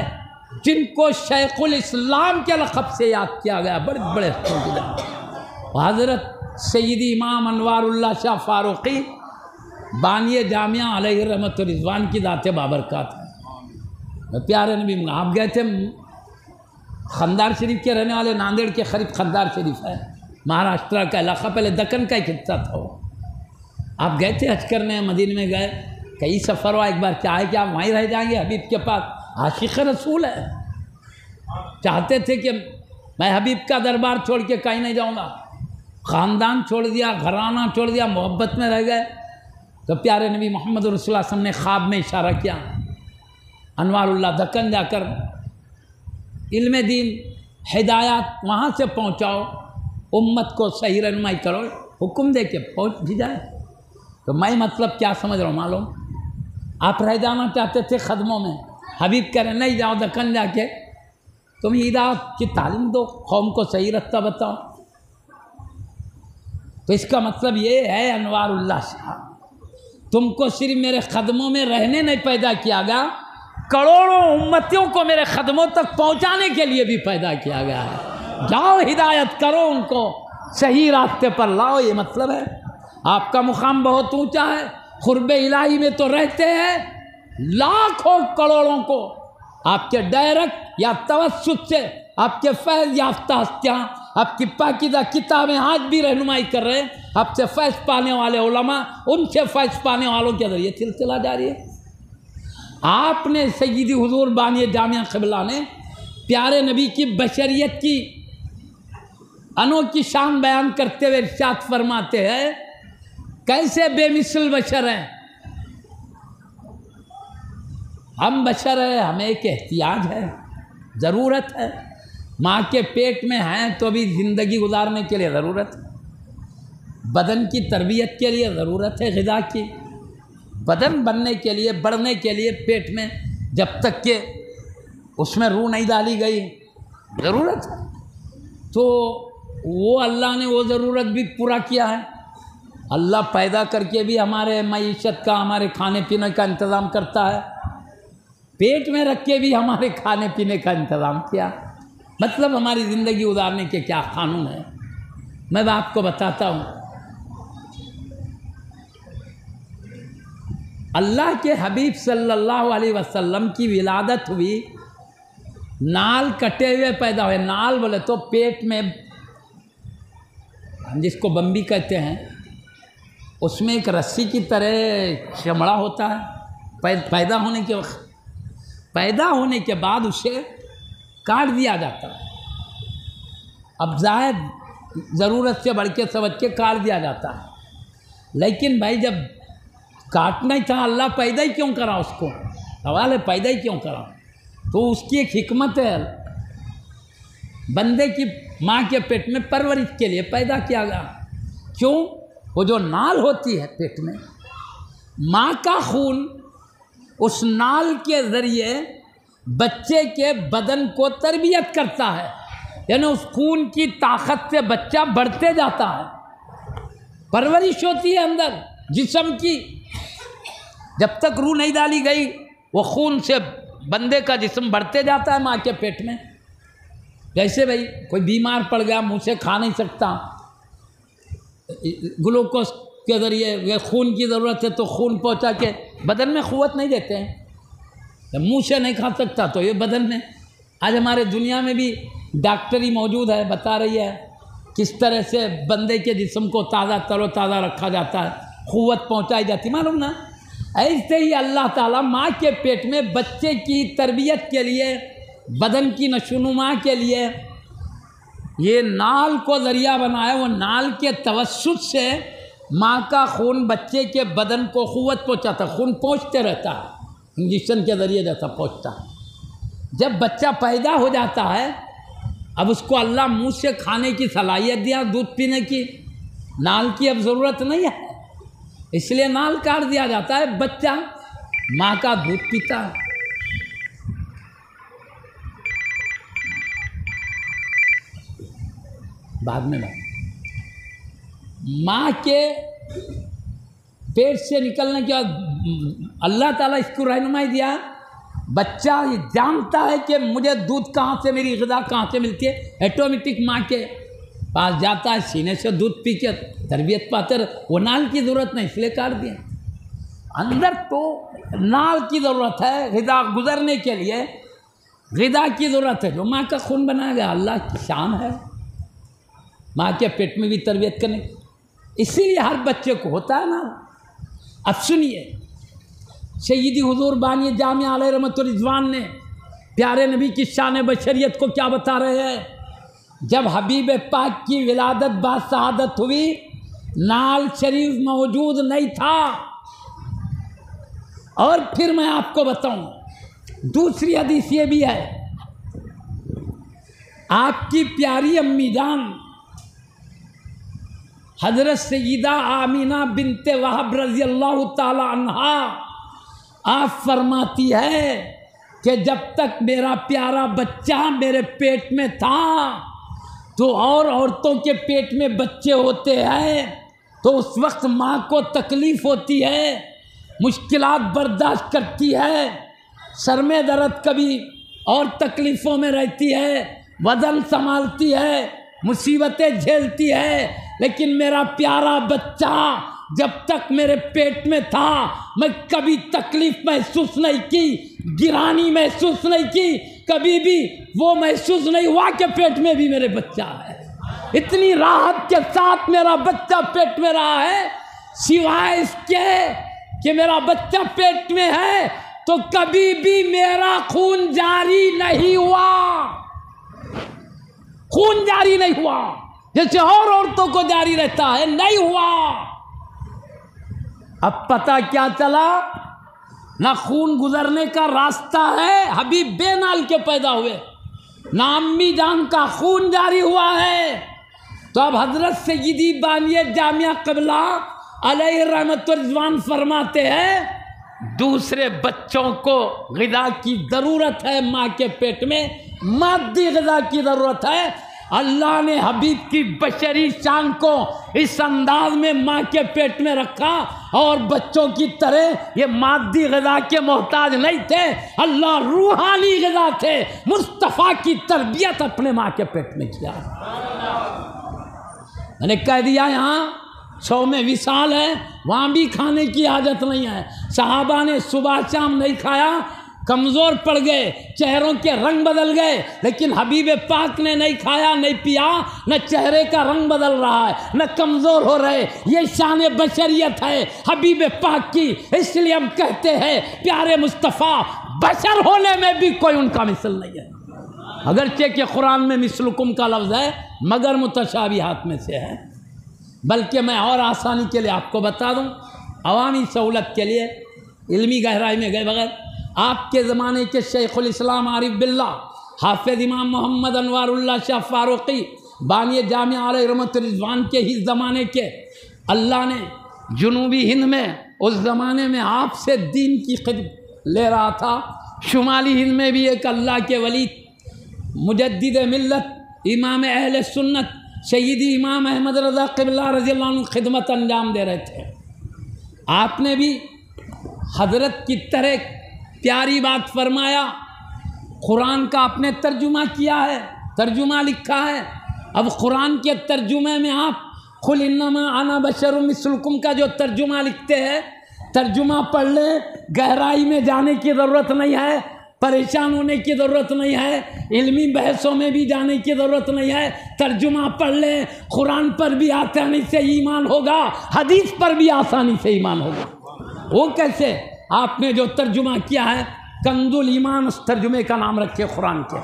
जिनको शेखुल इस्लाम के लखब से याद किया गया। बड़े बड़े हज़रत सईदी इमाम अनवारुल्ला शाह फारूकी, बानिय जामिया रहमत रिजवान की दाते बाबरकत है। प्यारे नबी, आप गए थे खंदार शरीफ के रहने वाले, नांदेड़ के करीब खंदार शरीफ है। महाराष्ट्र का इलाका पहले दक्कन का एक हिस्सा था वो। आप गए थे हज करने मदीन में गए, कई सफ़र हुआ, एक बार क्या है कि आप वहीं रह जाएँगे, हबीब के पास। आशिक रसूल है। चाहते थे कि मैं हबीब का दरबार छोड़ के कहीं नहीं जाऊँगा। ख़ानदान छोड़ दिया, घराना छोड़ दिया, मोहब्बत में रह गए। तो प्यारे नबी मोहम्मद रसुल्लम ने ख्वाब में इशारा किया अनवारुल्ला दक्कन जाकर इल्म दीन, हिदायत वहाँ से पहुँचाओ, उम्मत को सही रहनुमाई करो, हुक्म दे के पहुँच भी जाए। तो मैं मतलब क्या समझ रहा हूँ, मालूम? आप रह जाना चाहते थे खदमों में। हबीब कह रहे, नहीं जाओ, दक्कन जाके तुम हिदायत की तालीम दो, कौम को सही रास्ता बताओ। तो इसका मतलब ये है अनवारुल्ला शाह तुमको सिर्फ़ मेरे कदमों में रहने नहीं पैदा किया गया, करोड़ों उम्मतियों को मेरे कदमों तक पहुँचाने के लिए भी पैदा किया गया है। जाओ, हिदायत करो उनको, सही रास्ते पर लाओ, ये मतलब है। आपका मुकाम बहुत ऊँचा है, खुरब इलाही में तो रहते हैं, लाखों करोड़ों को आपके डायरेक्ट या तवसुत से आपके फैज याफ्ता आपकी पाकिदा किताबें आज भी रहनुमाई कर रहे हैं। आपसे फैज पाने वाले उलमा उनसे फैज पाने वालों के अंदर ये सिलसिला जारी है। आपने सईदी हजूर बानी जामिया कबला ने प्यारे नबी की बशरियत की अनोखी शान बयान करते हुए इर्शाद फरमाते हैं, कैसे बेमिसल बशर हैं? हम बशर है, हमें एक एहतियाज है, ज़रूरत है। माँ के पेट में हैं तो अभी ज़िंदगी गुजारने के लिए ज़रूरत। है बदन की तरबियत के लिए ज़रूरत है गज़ा की। बदन बनने के लिए, बढ़ने के लिए पेट में, जब तक के उसमें रूह नहीं डाली गई, ज़रूरत है। तो वो अल्लाह ने वो ज़रूरत भी पूरा किया है। अल्लाह पैदा करके भी हमारे मीशत का, हमारे खाने पीने का इंतज़ाम करता है। पेट में रख के भी हमारे खाने पीने का इंतज़ाम किया। मतलब हमारी ज़िंदगी उतारने के क्या कानून है? मैं आपको बताता हूँ। अल्लाह के हबीब सल्लल्लाहु अलैहि वसल्लम की विलादत हुई, नाल कटे हुए पैदा हुए। नाल बोले तो पेट में जिसको बम्बी कहते हैं, उसमें एक रस्सी की तरह चमड़ा होता है पैदा होने के वक्त। पैदा होने के बाद उसे काट दिया जाता है। अब जायद ज़रूरत से बढ़ के, समझ के काट दिया जाता है। लेकिन भाई, जब काटना ही था, अल्लाह पैदा ही क्यों करा उसको? सवाल है, पैदा ही क्यों करा? तो उसकी एक हिकमत है, बंदे की माँ के पेट में परवरिश के लिए पैदा किया गया। क्यों? वो जो नाल होती है पेट में, माँ का खून उस नाल के ज़रिए बच्चे के बदन को तरबियत करता है। यानी उस खून की ताकत से बच्चा बढ़ते जाता है। परवरिश होती है अंदर, जिसम की। जब तक रूह नहीं डाली गई, वो खून से बंदे का जिसम बढ़ते जाता है माँ के पेट में। जैसे भाई, कोई बीमार पड़ गया, मुँह से खा नहीं सकता। ग्लूकोज के ज़रिए खून की ज़रूरत है तो खून पहुँचा के बदन में क़वत नहीं देते हैं। जब मुँह से नहीं खा सकता तो ये बदन में। आज हमारे दुनिया में भी डॉक्टरी मौजूद है, बता रही है, किस तरह से बंदे के जिसम को ताज़ा, तरोताज़ा रखा जाता है क़वत पहुँचाई जाती मालूम ना? ऐसे ही अल्लाह ताला माँ के पेट में बच्चे की तरबियत के लिए, बदन की नशुनुमा के लिए, ये नाल को ज़रिया बनाया, वो नाल के तवसुत से माँ का खून बच्चे के बदन को क़वत पहुँचाता खून पहुँचते रहता है। इंजेक्शन के ज़रिए जैसा पहुँचता है। जब बच्चा पैदा हो जाता है, अब उसको अल्लाह मुँह से खाने की सलाहियत दिया, दूध पीने की, नाल की अब ज़रूरत नहीं है। इसलिए नाल काट दिया जाता है, बच्चा माँ का दूध पीता है। बाद में माँ के पेट से निकलने के बाद अल्लाह ताला इसको रहनुमाई दिया। बच्चा ये जानता है कि मुझे दूध कहाँ से, मेरी गदा कहाँ से मिलती है? ऑटोमेटिक माँ के पास जाता है, सीने से दूध पी के तरबियत पाते वो नाल की ज़रूरत नहीं, इसलिए काट दिया। अंदर तो नाल की ज़रूरत है, गदा गुजरने के लिए गदा की ज़रूरत है। जो माँ का खून बनाया गया, अल्लाह की शान है। माँ के पेट में भी तरबियत करने। इसीलिए हर बच्चे को होता है ना। अब सुनिए सईदी हजूर बानी जाम रहमत रिजवान ने। प्यारे नबी की शान बशरीत को क्या बता रहे हैं? जब हबीब पाक की विलादत बाद शहादत हुई, नाल शरीफ मौजूद नहीं था। और फिर मैं आपको बताऊँ, दूसरी हदीस ये भी है, आपकी प्यारी अम्मी जान, हज़रत सईदा आमीना बिनते वहाब रज़ी अल्लाह तहा आप फरमाती है कि जब तक मेरा प्यारा बच्चा मेरे पेट में था तो और औरतों के पेट में बच्चे होते हैं तो उस वक्त माँ को तकलीफ़ होती है, मुश्किलात बर्दाश्त करती है सर में दर्द कभी और तकलीफ़ों में रहती है, वज़न संभालती है, मुसीबतें झेलती है, लेकिन मेरा प्यारा बच्चा जब तक मेरे पेट में था, मैं कभी तकलीफ़ महसूस नहीं की, गिरानी महसूस नहीं की, कभी भी वो महसूस नहीं हुआ कि पेट में भी मेरे बच्चा है। इतनी राहत के साथ मेरा बच्चा पेट में रहा है, सिवाय इसके कि मेरा बच्चा पेट में है तो कभी भी मेरा खून जारी नहीं हुआ। खून जारी नहीं हुआ। जैसे और औरतों को जारी रहता है, नहीं हुआ। अब पता क्या चला? ना खून गुजरने का रास्ता है, हबीब बेनाल के पैदा हुए। ना अम्मी जान का खून जारी हुआ है। तो अब हज़रत से सईदी बानिय जामिया कबला अलह रहमत रिजवान फरमाते हैं, दूसरे बच्चों को गदा की ज़रूरत है, माँ के पेट में मादी गदा की ज़रूरत है अल्लाह ने हबीब की बशरी शान को इस अंदाज में माँ के पेट में रखा और बच्चों की तरह ये मादी गजा के मोहताज नहीं थे, अल्लाह रूहानी गजा थे। मुस्तफ़ा की तरबियत अपने माँ के पेट में किया। मैंने कह दिया, यहाँ सौ में विशाल है, वहाँ भी खाने की आदत नहीं है। साहबा ने सुबह शाम नहीं खाया कमज़ोर पड़ गए, चेहरों के रंग बदल गए, लेकिन हबीब पाक ने नहीं खाया, नहीं पिया, न चेहरे का रंग बदल रहा है, न कमज़ोर हो रहे। ये शान बशरियत है, हबीब पाक की। इसलिए हम कहते हैं, प्यारे मुस्तफ़ा, बशर होने में भी कोई उनका मिसल नहीं है। अगरचे के कुरान में मिसलकुम का लफ्ज़ है, मगर मुतशाबी हाथ में से है। बल्कि मैं और आसानी के लिए आपको बता दूँ, अवामी सहूलत के लिए, इल्मी गहराई में गए बगैर आपके ज़माने के शेख़ुलस्लाम आरिफ बिल्ला, हाफिज इमाम मोहम्मद अनवारुल्ला शाह फ़ारूक़ी बानी जाम रिजवान के ही ज़माने के, अल्लाह ने जुनूबी हिंद में, उस ज़माने में आपसे दीन की खिद ले रहा था। शुमाली हिंद में भी एक अल्लाह के वली मुजद मिल्लत, इमाम अहल सुन्नत शहीदी इमाम अहमद रजा कबिल्ला रज़ी खिदमत अंजाम दे रहे थे। आपने भी हज़रत की तरह प्यारी बात फरमाया, कुरान का आपने तर्जुमा किया है, तर्जुमा लिखा है। अब कुरान के तर्जुमे में आप खुल इन्नमा आना बशर मिसलकुम का जो तर्जुमा लिखते हैं, तर्जुमा पढ़ लें, गहराई में जाने की ज़रूरत नहीं है, परेशान होने की ज़रूरत नहीं है, इल्मी बहसों में भी जाने की ज़रूरत नहीं है, तर्जुमा पढ़ लें, कुरान पर भी आसानी से ईमान होगा, हदीस पर भी आसानी से ईमान होगा। वो कैसे? आपने जो तर्जुमा किया है, कंदुल ईमान उस तर्जुमे का नाम रखे कुरान के।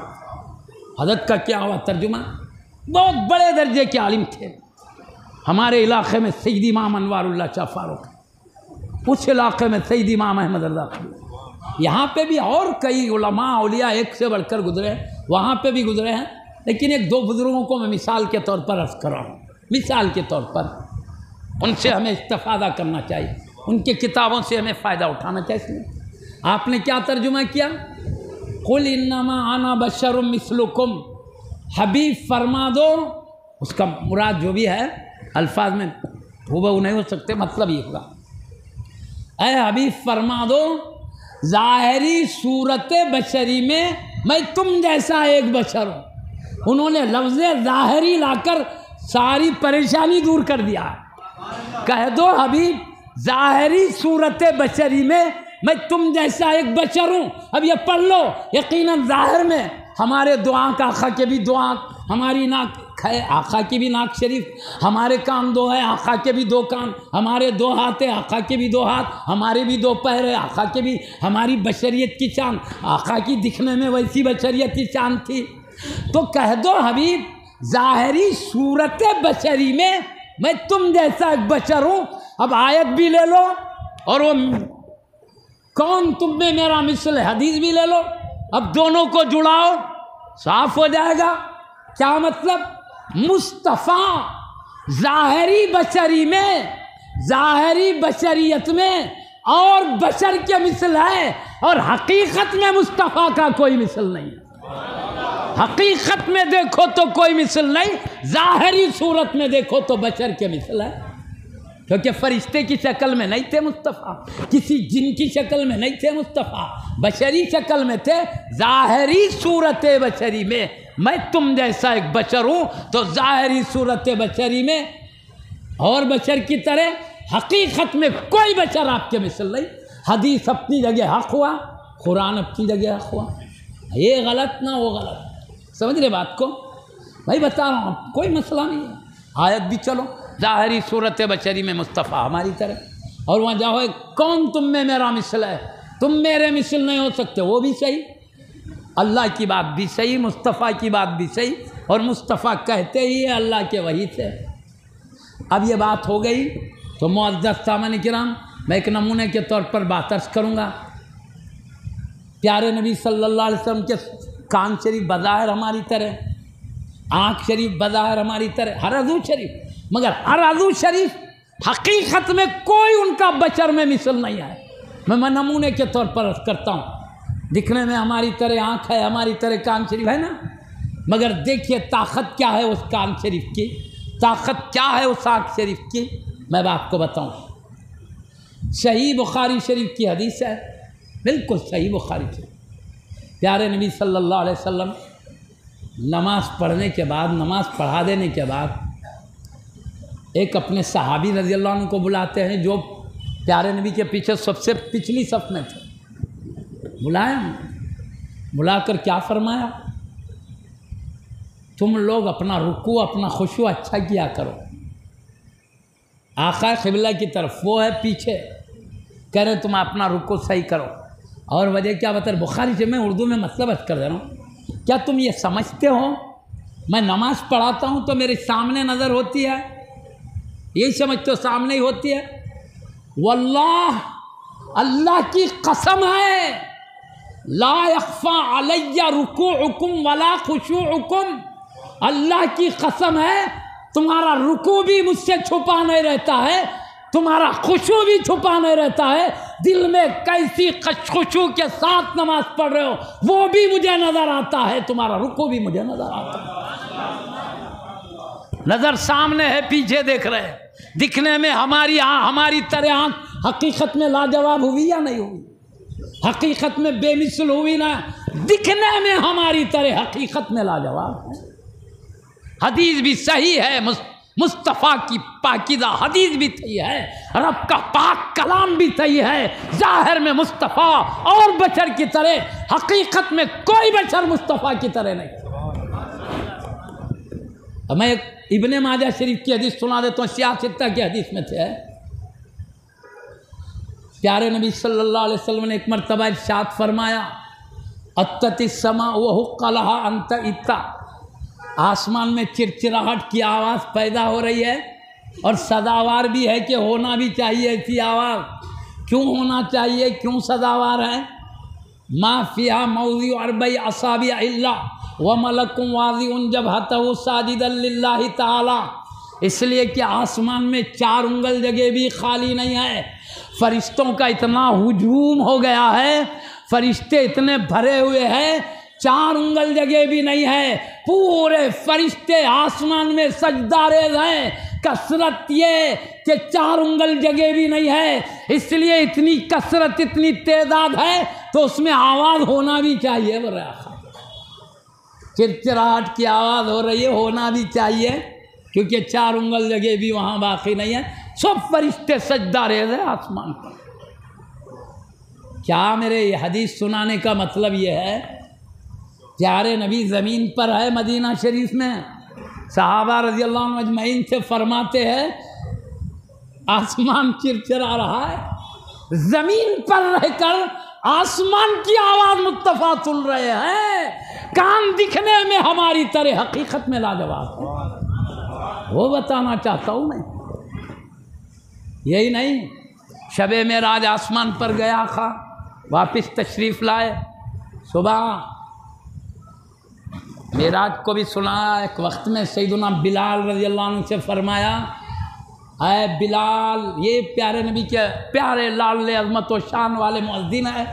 हज़रत का क्या हुआ तर्जुमा? बहुत बड़े दर्जे के आलिम थे। हमारे इलाके में सईद इमाम अनवारुल्ला शाह फारूक उस इलाके में सईद इमाम अहमद रजा यहाँ पे भी और कई उलमा एक से बढ़कर गुजरे हैं। वहाँ पे भी गुजरे हैं। लेकिन एक दो बुज़ुर्गों को मैं मिसाल के तौर पर अर्ज़ कर रहा हूँ। मिसाल के तौर पर। उनसे हमें इस्तफ़ादा करना चाहिए। उनके किताबों से हमें फ़ायदा उठाना चाहिए। आपने क्या तर्जुमा किया? कुल इन्नमा आना बशर मिसलुकुम। हबीब, फरमा दो। उसका मुराद जो भी है, अल्फाज में हूबहू नहीं हो सकते मतलब ये होगा। अय हबीब, फरमा दो। ज़ाहरी सूरत बशरी में मैं तुम जैसा एक बशर हूँ। उन्होंने लफ्ज़ ज़ाहरी लाकर सारी परेशानी दूर कर दिया। कह दो हबीब ज़ाहरी सूरत बशरी में मैं तुम जैसा एक बशर हूँ। अब ये पढ़ लो यकीन ज़ाहिर में हमारे दुआ का आखा के भी दुआ, हमारी नाक है, आखा की भी नाक शरीफ, हमारे कान दो है, आखा के भी दो कान, हमारे दो हाथ है, आखा के भी दो हाथ, हमारे भी दो पैर है, आखा के भी, हमारी बशरियत की चाँद आखा की दिखने में वैसी बशरियत की चाँद थी। तो कह दो हबीब, ज़ाहरी सूरत बशरी में मैं तुम जैसा एक बशर हूँ अब आयत भी ले लो और वो कौन तुम में मेरा मिसल हदीस भी ले लो। अब दोनों को जुड़ाओ, साफ़ हो जाएगा। क्या मतलब? मुस्तफ़ा ज़ाहरी बशरी में, ज़ाहरी बशरियत में और बशर के मिसल है और हकीकत में मुस्तफ़ा का कोई मिसल नहीं हकीकत में देखो तो कोई मिसल नहीं, ज़ाहरी सूरत में देखो तो बशर के मिसल है। क्योंकि फरिश्ते की शक्ल में नहीं थे मुस्तफ़ा। किसी जिन की शक्ल में नहीं थे मुस्तफ़ा। बशरी शक्ल में थे, ज़ाहरी सूरत बशरी में। मैं तुम जैसा एक बशर हूँ तो ज़ाहरी सूरत बशरी में। और बशर की तरह हकीकत में कोई बशर आपके मिसल नहीं। हदीस अपनी जगह हक हुआ, कुरान अपनी जगह हक हुआ। ये गलत ना वो गलत। समझ रहे बात को? भाई बता रहा हूँ, कोई मसला नहीं है। आयत भी चलो। ज़ाहरी सूरत बशरी में मुस्तफ़ा हमारी तरह। और वहाँ जाओ कौन तुम में मेरा मिसल है? तुम मेरे मिसल नहीं हो सकते, वो भी सही। अल्लाह की बात भी सही, मुस्तफ़ा की बात भी सही, और मुस्तफ़ा कहते ही है अल्लाह के वही से। अब ये बात हो गई तो मुआजत सामान कराम, मैं एक नमूने के तौर पर बात अर्ज़ करूँगा। प्यारे नबी अलैहि वसल्लम के कान शरीफ बज़ाहिर हमारी तरह, आँख शरीफ बज़ाहिर हमारी तरह, हर अजू शरीफ। मगर हर अजू शरीफ हकीकत में कोई उनका बचर में मिसल नहीं आए मैं मैं नमूने के तौर पर अर्ज़ करता हूँ। दिखने में हमारी तरह आँख है, हमारी तरह कान शरीफ है ना? मगर देखिए ताकत क्या है उस कान शरीफ की। ताकत क्या है उस आँख शरीफ की? मैं आपको बताऊँ। सही बुखारी शरीफ की हदीस है। बिल्कुल सही बुखारी शरीफ। प्यारे नबी सल्लल्लाहु अलैहि वसल्लम, नमाज़ पढ़ने के बाद, नमाज़ पढ़ा देने के बाद एक अपने सहाबी रज़ी अल्लाह को बुलाते हैं, जो प्यारे नबी के पीछे सबसे पिछली सफ में थे। बुलाया बुलाकर क्या फरमाया? तुम लोग अपना रुकू, अपना खुशू अच्छा किया करो। आका खिबला की तरफ़, वो है पीछे। कह रहे, तुम अपना रुको सही करो। और वजह क्या बता बुखारी से मैं उर्दू में मतलब अर्ज़ कर दे रहा हूँ। क्या तुम ये समझते हो? मैं नमाज़ पढ़ाता हूँ तो मेरे सामने नज़र होती है? यही समझ तो सामने ही होती है। वल्लाह, अल्लाह की कसम है। लाफा अलैया रुकू हुकुम वाला खुशू हुकुम अल्लाह की कसम है, तुम्हारा रुकू भी मुझसे छुपा नहीं रहता है, तुम्हारा खुशू भी छुपा नहीं रहता है। दिल में कैसी खुशू के साथ नमाज़ पढ़ रहे हो, वो भी मुझे नज़र आता है, तुम्हारा रुकू भी मुझे नज़र आता है। नज़र सामने है पीछे देख रहे हैं। दिखने में हमारी आ, हमारी तरह आँख हकीकत में लाजवाब हुई या नहीं हुई? हकीकत में बेमिसल हुई ना? दिखने में हमारी तरह हकीकत में लाजवाब है। हदीस भी सही है मुस्तफ़ा की पाकिदा हदीस भी सही है रब का पाक कलाम भी सही है। ज़ाहिर में मुस्तफ़ा और बशर की तरह हकीकत में कोई बशर मुस्तफ़ा की तरह नहीं। मैं इबन माजा शरीफ की हदीस सुना देता हूँ सियासत्ता की हदीस में थे। प्यारे नबी सल्लल्लाहु अलैहि वसल्लम ने एक मरतबा इर्शाद फरमाया समा वह कलहा अंत इत्ता। आसमान में चिरचिराहट की आवाज़ पैदा हो रही है और सदावार भी है कि होना भी चाहिए ऐसी आवाज़। क्यों होना चाहिए? क्यों सदावार है? माफिया मऊदी अरबई असाबी अल्लाह व मलकुम वाजी उन जब हतहु साजिद ताला। इसलिए कि आसमान में चार उंगल जगह भी खाली नहीं है। फरिश्तों का इतना हुजूम हो गया है, फरिश्ते इतने भरे हुए हैं, चार उंगल जगह भी नहीं है। पूरे फरिश्ते आसमान में सजदारेज हैं। कसरत ये कि चार उंगल जगह भी नहीं है। इसलिए इतनी कसरत, इतनी तेदाद है तो उसमें आवाज़ होना भी चाहिए। बोला चिरचिराहट की आवाज़ हो रही है, होना भी चाहिए, क्योंकि चार उंगल जगह भी वहाँ बाकी नहीं है। सब फरिश्ते सजदा रहे हैं आसमान पर। क्या मेरे हदीस सुनाने का मतलब ये है, प्यारे नबी ज़मीन पर है मदीना शरीफ में। साहबा रज़ी अल्लाह अजमैन से फरमाते हैं, आसमान चिरचिरा रहा है, ज़मीन पर रहकर आसमान की आवाज़ मुतफ़ा सुन रहे हैं। कान दिखने में हमारी तरह हकीकत में लाजवाब है। वो बताना चाहता हूँ मैं। यही नहीं, शबे में राज आसमान पर गया खा वापस तशरीफ़ लाए। सुबह मेराज को भी सुना, एक वक्त में सईदुना बिलाल रज़ी अल्लाह से फरमाया है बिलाल, ये प्यारे नबी के प्यारे लाल अजमत व शान वाले मुद्दीन है।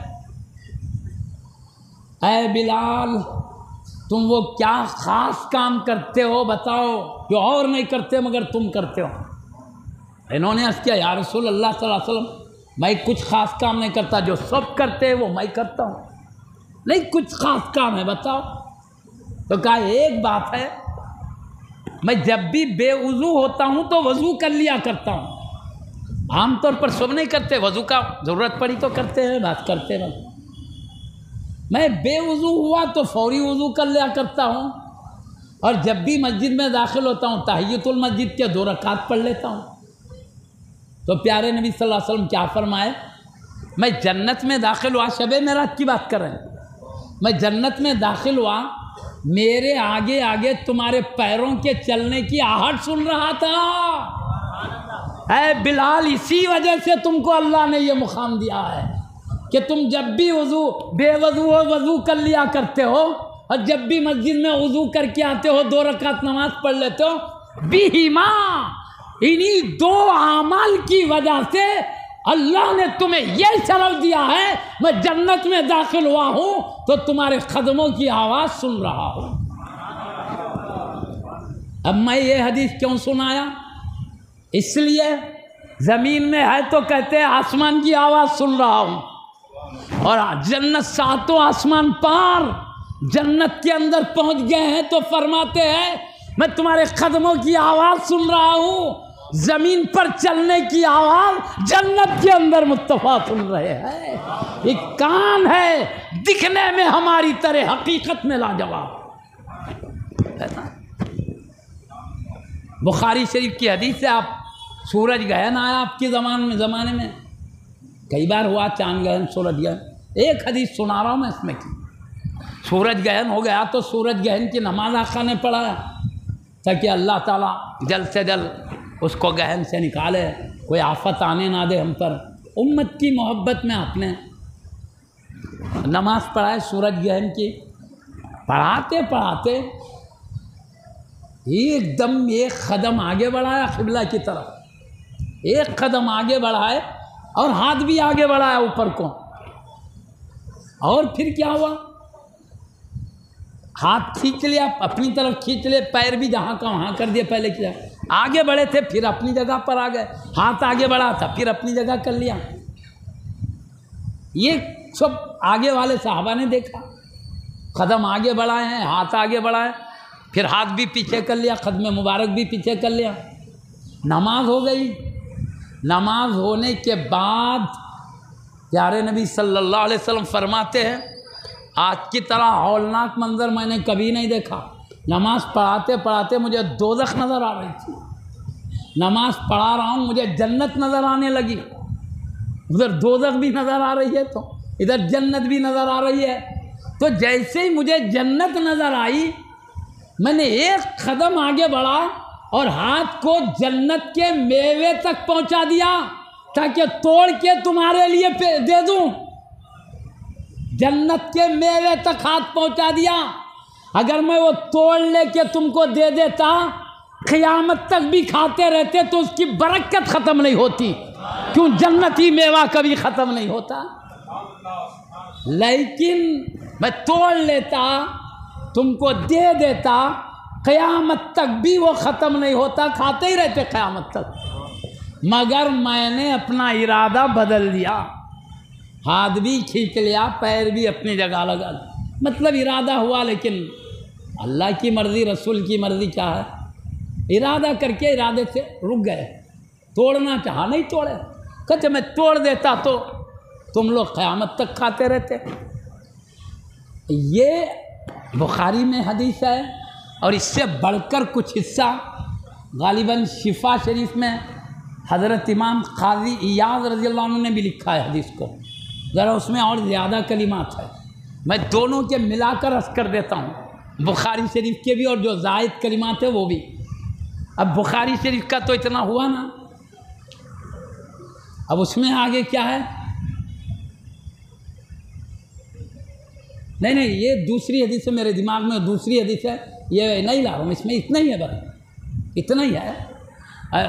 ऐ बिलाल तुम वो क्या ख़ास काम करते हो बताओ। जो और नहीं करते, मगर तुम करते हो। इन्होंने अर्ज़ किया यार रसूल अल्लाह वसल्लम, मैं कुछ ख़ास काम नहीं करता, जो सब करते हैं वो मैं करता हूँ। नहीं, कुछ ख़ास काम है, बताओ। तो कहा, एक बात है, मैं जब भी बेवजू होता हूँ तो वज़ू कर लिया करता हूँ। आमतौर पर सब नहीं करते, वज़ू का ज़रूरत पड़ी तो करते हैं, बात करते हैं। मैं बेवजू हुआ तो फौरी वज़ू कर लिया करता हूँ। और जब भी मस्जिद में दाखिल होता हूँ तहयतुल मस्जिद के दो रकात पढ़ लेता हूँ। तो प्यारे नबी सल्लल्लाहु अलैहि वसल्लम क्या फरमाए? मैं जन्नत में दाखिल हुआ, शब मेराज की बात कर रहे हैं। मैं जन्नत में दाखिल हुआ, मेरे आगे आगे तुम्हारे पैरों के चलने की आहट सुन रहा था। है बिलाल, इसी वजह से तुमको अल्लाह ने ये मुकाम दिया है। कि तुम जब भी वज़ू, बेवजू हो वज़ू कर लिया करते हो और जब भी मस्जिद में वज़ू करके आते हो, दो रकात नमाज़ पढ़ लेते हो बीमा इन्हीं दो अमाल की वजह से अल्लाह ने तुम्हें यह शरफ दिया है, मैं जन्नत में दाखिल हुआ हूँ तो तुम्हारे कदमों की आवाज़ सुन रहा हूँ। अब मैं ये हदीस क्यों सुनाया? इसलिए ज़मीन में है तो कहते हैं, आसमान की आवाज़ सुन रहा हूँ। और जन्नत सातों आसमान पार, जन्नत के अंदर पहुँच गए हैं तो फरमाते हैं, मैं तुम्हारे कदमों की आवाज़ सुन रहा हूँ, ज़मीन पर चलने की आवाज़ जन्नत के अंदर मुस्तफ़ा सुन रहे हैं। ये कान है, दिखने में हमारी तरह हकीकत में लाजवाब। है ना? बुखारी शरीफ की हदीस से आप सूरज गहन आया आपके जमान में, ज़माने में? कई बार हुआ, चाँद गहन सूरज गहन एक हदीस सुना रहा हूँ मैं इसमें की। सूरज गहन हो गया तो सूरज गहन की नमाज़ आखा ने पढ़ा ताकि अल्लाह ताला जल्द से जल्द उसको गहन से निकाले, कोई आफत आने ना दे हम पर। उम्मत की मोहब्बत में आपने नमाज़ पढ़ाए सूरज गहन की। पढ़ाते पढ़ाते एकदम एक कदम आगे बढ़ाया खिबला की तरफ़। एक कदम आगे बढ़ाए और हाथ भी आगे बढ़ाया ऊपर को। और फिर क्या हुआ? हाथ खींच लिया, अपनी तरफ़ खींच ले पैर भी जहाँ का वहाँ कर दिया पहले किया आगे बढ़े थे, फिर अपनी जगह पर आ गए। हाथ आगे बढ़ा था, फिर अपनी जगह कर लिया। ये सब आगे वाले साहबा ने देखा। कदम आगे बढ़ाए हैं, हाथ आगे बढ़ाए। फिर हाथ भी पीछे कर लिया, कदम मुबारक भी पीछे कर लिया। नमाज़ हो गई। नमाज़ होने के बाद प्यारे नबी सल्लल्लाहु अलैहि वसल्लम फरमाते हैं, आज की तरह हौलनाक मंजर मैंने कभी नहीं देखा। नमाज़ पढ़ाते पढ़ाते मुझे दोजख नज़र आ रही थी। नमाज़ पढ़ा रहा हूँ, मुझे जन्नत नज़र आने लगी। उधर दोजख भी नज़र आ रही है तो इधर जन्नत भी नज़र आ रही है। तो जैसे ही मुझे जन्नत नज़र आई, मैंने एक कदम आगे बढ़ा और हाथ को जन्नत के मेवे तक पहुँचा दिया ताकि तोड़ के तुम्हारे लिए दे दूँ। जन्नत के मेवे तक हाथ पहुँचा दिया। अगर मैं वो तोड़ लेके तुमको दे देता, क़यामत तक भी खाते रहते तो उसकी बरकत ख़त्म नहीं होती। क्यों? जन्नती मेवा कभी ख़त्म नहीं होता। लेकिन मैं तोड़ लेता, तुमको दे देता क़यामत तक भी वो ख़त्म नहीं होता, खाते ही रहते क़यामत तक। मगर मैंने अपना इरादा बदल दिया। हाथ भी खींच लिया, पैर भी अपनी जगह लगा मतलब इरादा हुआ, लेकिन अल्लाह की मर्ज़ी, रसूल की मर्ज़ी क्या है? इरादा करके इरादे से रुक गए। तोड़ना चाहा नहीं तोड़े। कहते मैं तोड़ देता तो तुम लोग क़यामत तक खाते रहते। ये बुखारी में हदीस है और इससे बढ़कर कुछ हिस्सा गालिबा शिफा शरीफ में हज़रत इमाम खाजी इयाज रज़ी ने भी लिखा है हदीस को। ज़रा उसमें और ज़्यादा कलिमात है। मैं दोनों के मिलाकर हंस कर देता हूँ। बुखारी शरीफ के भी और जो जायद कलिमात है वो भी। अब बुखारी शरीफ का तो इतना हुआ ना। अब उसमें आगे क्या है? नहीं नहीं, ये दूसरी हदीस है मेरे दिमाग में दूसरी हदीस है। ये नहीं ला रहा हूँ, इसमें इतना ही है बस। इतना ही है।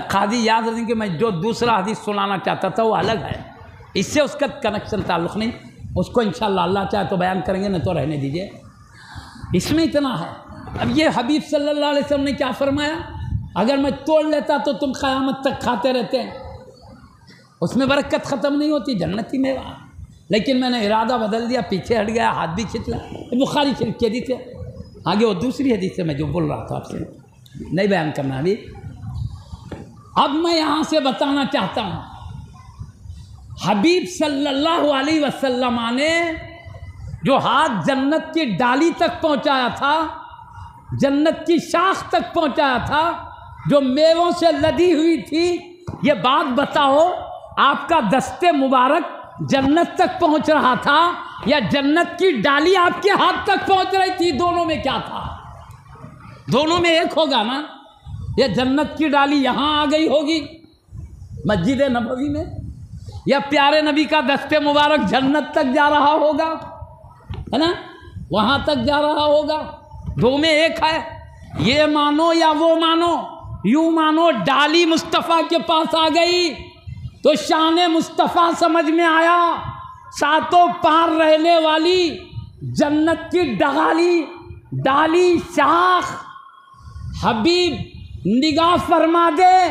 खादी याद रखें कि मैं जो दूसरा हदीस सुनाना चाहता था, वो अलग है। इससे उसका कनेक्शन ताल्लुक़ नहीं। उसको इन अल्लाह चाहे तो बयान करेंगे नहीं तो रहने दीजिए। इसमें इतना है। अब ये हबीब सल्लल्लाहु अलैहि वसल्लम ने क्या फरमाया? अगर मैं तोड़ लेता तो तुम क़यामत तक खाते रहते। हैं उसमें बरकत ख़त्म नहीं होती, जन्नती मेवा। लेकिन मैंने इरादा बदल दिया, पीछे हट गया, हाथ भी खिंच लिया बुखारी शरीफ की हदीस है आगे वो दूसरी हदीस से मैं जो बोल रहा था आपसे। नहीं बयान करना अभी। अब मैं यहाँ से बताना चाहता हूँ, हबीब सल्लल्लाहु अलैहि वसल्लम ने जो हाथ जन्नत की डाली तक पहुँचाया था, जन्नत की शाख तक पहुँचाया था, जो मेवों से लदी हुई थी, ये बात बताओ, आपका दस्ते मुबारक जन्नत तक पहुँच रहा था या जन्नत की डाली आपके हाथ तक पहुँच रही थी? दोनों में क्या था? दोनों में एक होगा ना? या जन्नत की डाली यहाँ आ गई होगी मस्जिद नबवी में? या प्यारे नबी का दस्ते मुबारक जन्नत तक जा रहा होगा? है ना? वहाँ तक जा रहा होगा। दो में एक है। ये मानो या वो मानो? यूँ मानो डाली मुस्तफ़ा के पास आ गई। तो शान मुस्तफ़ा समझ में आया, सातों पार रहने वाली जन्नत की डगाली, डाली शाख। हबीब, निगाह फरमा दे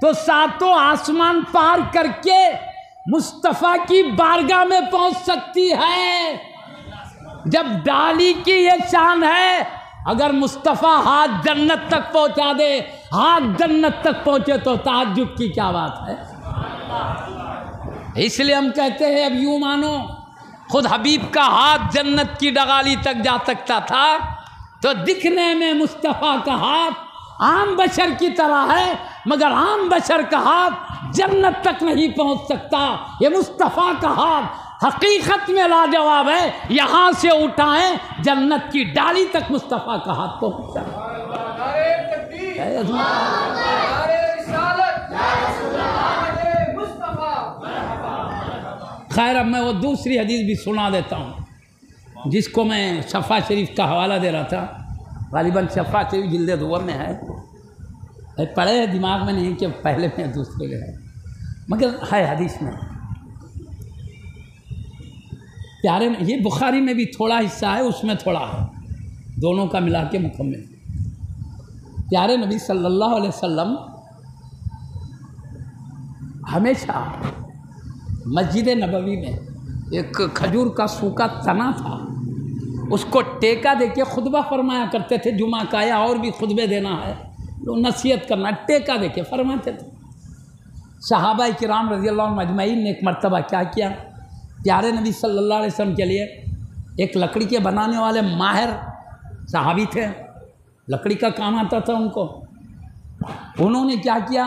तो सातों आसमान पार करके मुस्तफ़ा की बारगाह में पहुँच सकती है। जब डाली की ये शान है, अगर मुस्तफ़ा हाथ जन्नत तक पहुँचा दे, हाथ जन्नत तक पहुँचे तो ताजुब की क्या बात है? इसलिए हम कहते हैं अब यूँ मानो खुद हबीब का हाथ जन्नत की डगाली तक जा सकता था तो दिखने में मुस्तफ़ा का हाथ आम बशर की तरह है मगर आम बशर का हाथ जन्नत तक नहीं पहुँच सकता। ये मुस्तफ़ा का हाथ हकीकत में लाजवाब है यहाँ से उठाएँ जन्नत की डाली तक मुस्तफ़ा का हाथ पहुँचा। खैर, अब मैं वो दूसरी हदीस भी सुना देता हूँ, जिसको मैं शफ़ा शरीफ का हवाला दे रहा था। गालिबा शफ़ा शरीफ जिल्द दुआ में है। पढ़े है, दिमाग में नहीं कि पहले में दूसरे में है। मगर है हदीस में। प्यारे में, ये बुखारी में भी थोड़ा हिस्सा है, उसमें थोड़ा है। दोनों का मिला के मुकम्मल। प्यारे नबी सल्लल्लाहु अलैहि वसल्लम, हमेशा मस्जिद नबवी में एक खजूर का सूखा तना था। उसको टेका दे के खुतबा फरमाया करते थे जुमा का या और भी खुतबे देना है। तो नसीहत करना, टेका दे के फरमाते थे। सहाबा कराम रज़ी मजमैन ने एक मरतबा क्या किया? प्यारे नबी सल्लल्लाहु अलैहि वसल्लम के लिए एक लकड़ी के बनाने वाले माहिर सहाबी थे। लकड़ी का काम आता था उनको। उन्होंने क्या किया?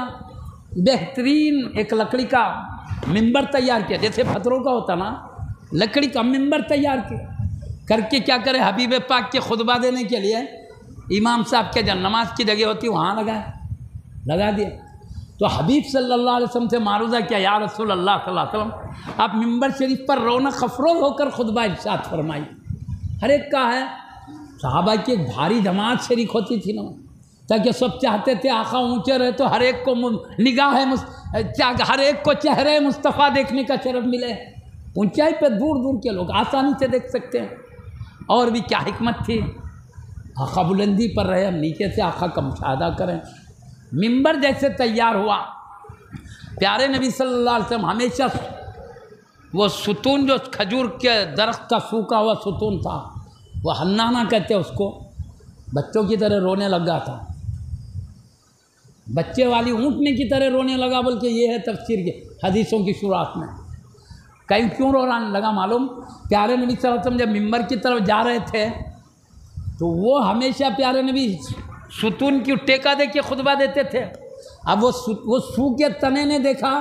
बेहतरीन एक लकड़ी का मिंबर तैयार किया। जैसे पत्थरों का होता ना, लकड़ी का मिंबर तैयार किया। करके क्या करे? हबीब पाक के खुतबा देने के लिए इमाम साहब के जब नमाज़ की जगह होती, वहाँ लगाए लगा दिया। तो हबीब सल्लल्लाहु अलैहि वसल्लम से मारूजा किया, या रसूल अल्लाह वसल्लम, आप मिंबर शरीफ पर रौनक अफरोज होकर खुतबा इर्शाद फरमाई हर एक का है, साहबा की एक भारी जमात शरीक होती थी ना। ताकि सब चाहते थे आँखा ऊँचे रहे तो हर एक को निगाह है हर एक को चेहरे मुस्तफ़ा देखने का शरफ मिले। ऊंचाई पर दूर दूर के लोग आसानी से देख सकते हैं। और भी क्या हमत थी? आँखा बुलंदी पर रहे, हम नीचे से आँखा का मुशाह करें। मिंबर जैसे तैयार हुआ। प्यारे नबी सल्लल्लाहु अलैहि वसल्लम, हमेशा वो सुतून जो खजूर के दरख्त का सूखा हुआ सुतून था। वो हन्नाना कहते उसको। बच्चों की तरह रोने लगा था। बच्चे वाली ऊँटने की तरह रोने लगा बोल के ये है तफसीर के हदीसों की शुरुआत में। कहीं क्यों रो लगा मालूम? प्यारे नबी वसल्लम जब मिंबर की तरफ़ जा रहे थे तो वो हमेशा प्यारे नबी सुतून की टेका दे के खुतबा देते थे। अब वो वो सू के तने ने देखा,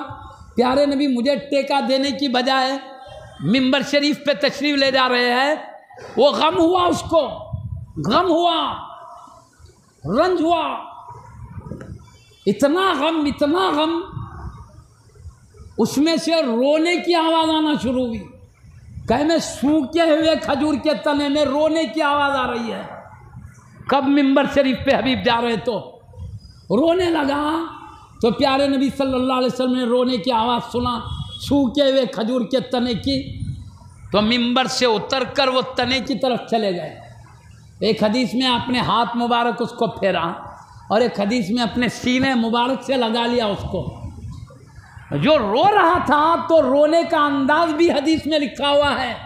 प्यारे नबी मुझे टेका देने की बजाय मिंबर शरीफ पे तशरीफ़ ले जा रहे हैं। वो गम हुआ उसको, गम हुआ, रंज हुआ। इतना गम इतना गम उसमें से रोने की आवाज़ आना शुरू हुई। कह, में सूखे हुए खजूर के तने में रोने की आवाज़ आ रही है। कब मिंबर शरीफ पे हबीब जा रहे तो? रोने लगा। तो प्यारे नबी सल्लल्लाहु अलैहि वसल्लम ने रोने की आवाज़ सुना, सूखे हुए खजूर के तने की। तो मिंबर से उतर कर वो तने की तरफ़ चले गए। एक हदीस में अपने हाथ मुबारक उसको फेरा। और एक हदीस में अपने सीने मुबारक से लगा लिया उसको। जो रो रहा था तो रोने का अंदाज भी हदीस में लिखा हुआ है।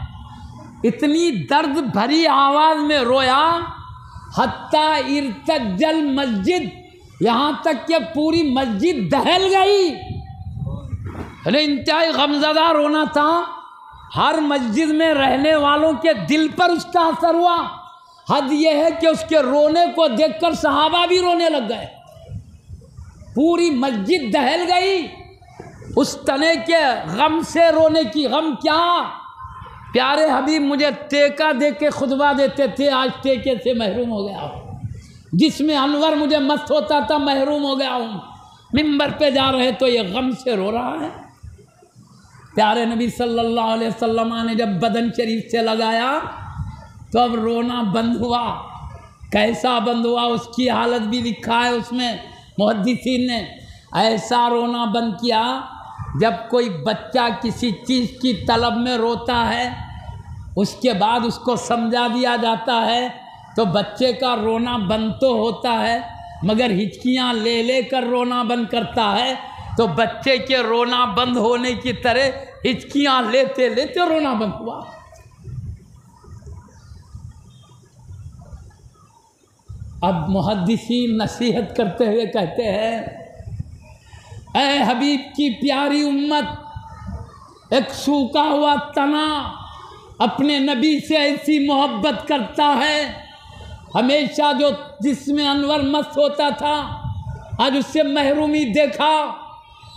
इतनी दर्द भरी आवाज़ में रोया, हत्ता इर्तजल मस्जिद, यहाँ तक कि पूरी मस्जिद दहल गई। अरे इंतहाई गमजदा रोना था, हर मस्जिद में रहने वालों के दिल पर उसका असर हुआ। हद यह है कि उसके रोने को देखकर सहाबा भी रोने लग गए। पूरी मस्जिद दहल गई। उस तने के गम से रोने की गम क्या? प्यारे हबीब, मुझे टेका दे के खुतबा देते थे, आज टेके से महरूम हो गया हूँ। जिसमें अनवर मुझे मस्त होता था, महरूम हो गया हूँ। मिंबर पे जा रहे तो ये गम से रो रहा है। प्यारे नबी सल्लल्लाहु अलैहि वसल्लम ने जब बदन शरीफ से लगाया तो अब रोना बंद हुआ? कैसा बंद हुआ? उसकी हालत भी लिखा है उसमें मुहदसिन ने। ऐसा रोना बंद किया जब कोई बच्चा किसी चीज़ की तलब में रोता है, उसके बाद उसको समझा दिया जाता है तो बच्चे का रोना बंद तो होता है, मगर हिचकियाँ ले ले कर रोना बंद करता है तो बच्चे के रोना बंद होने की तरह हिचकियाँ लेते लेते रोना बंद हुआ। अब मुहदसी नसीहत करते हुए कहते हैं ए हबीब की प्यारी उम्मत, एक सूखा हुआ तना अपने नबी से ऐसी मोहब्बत करता है। हमेशा जो जिसमें अनवर मस्त होता था, आज उससे महरूमी देखा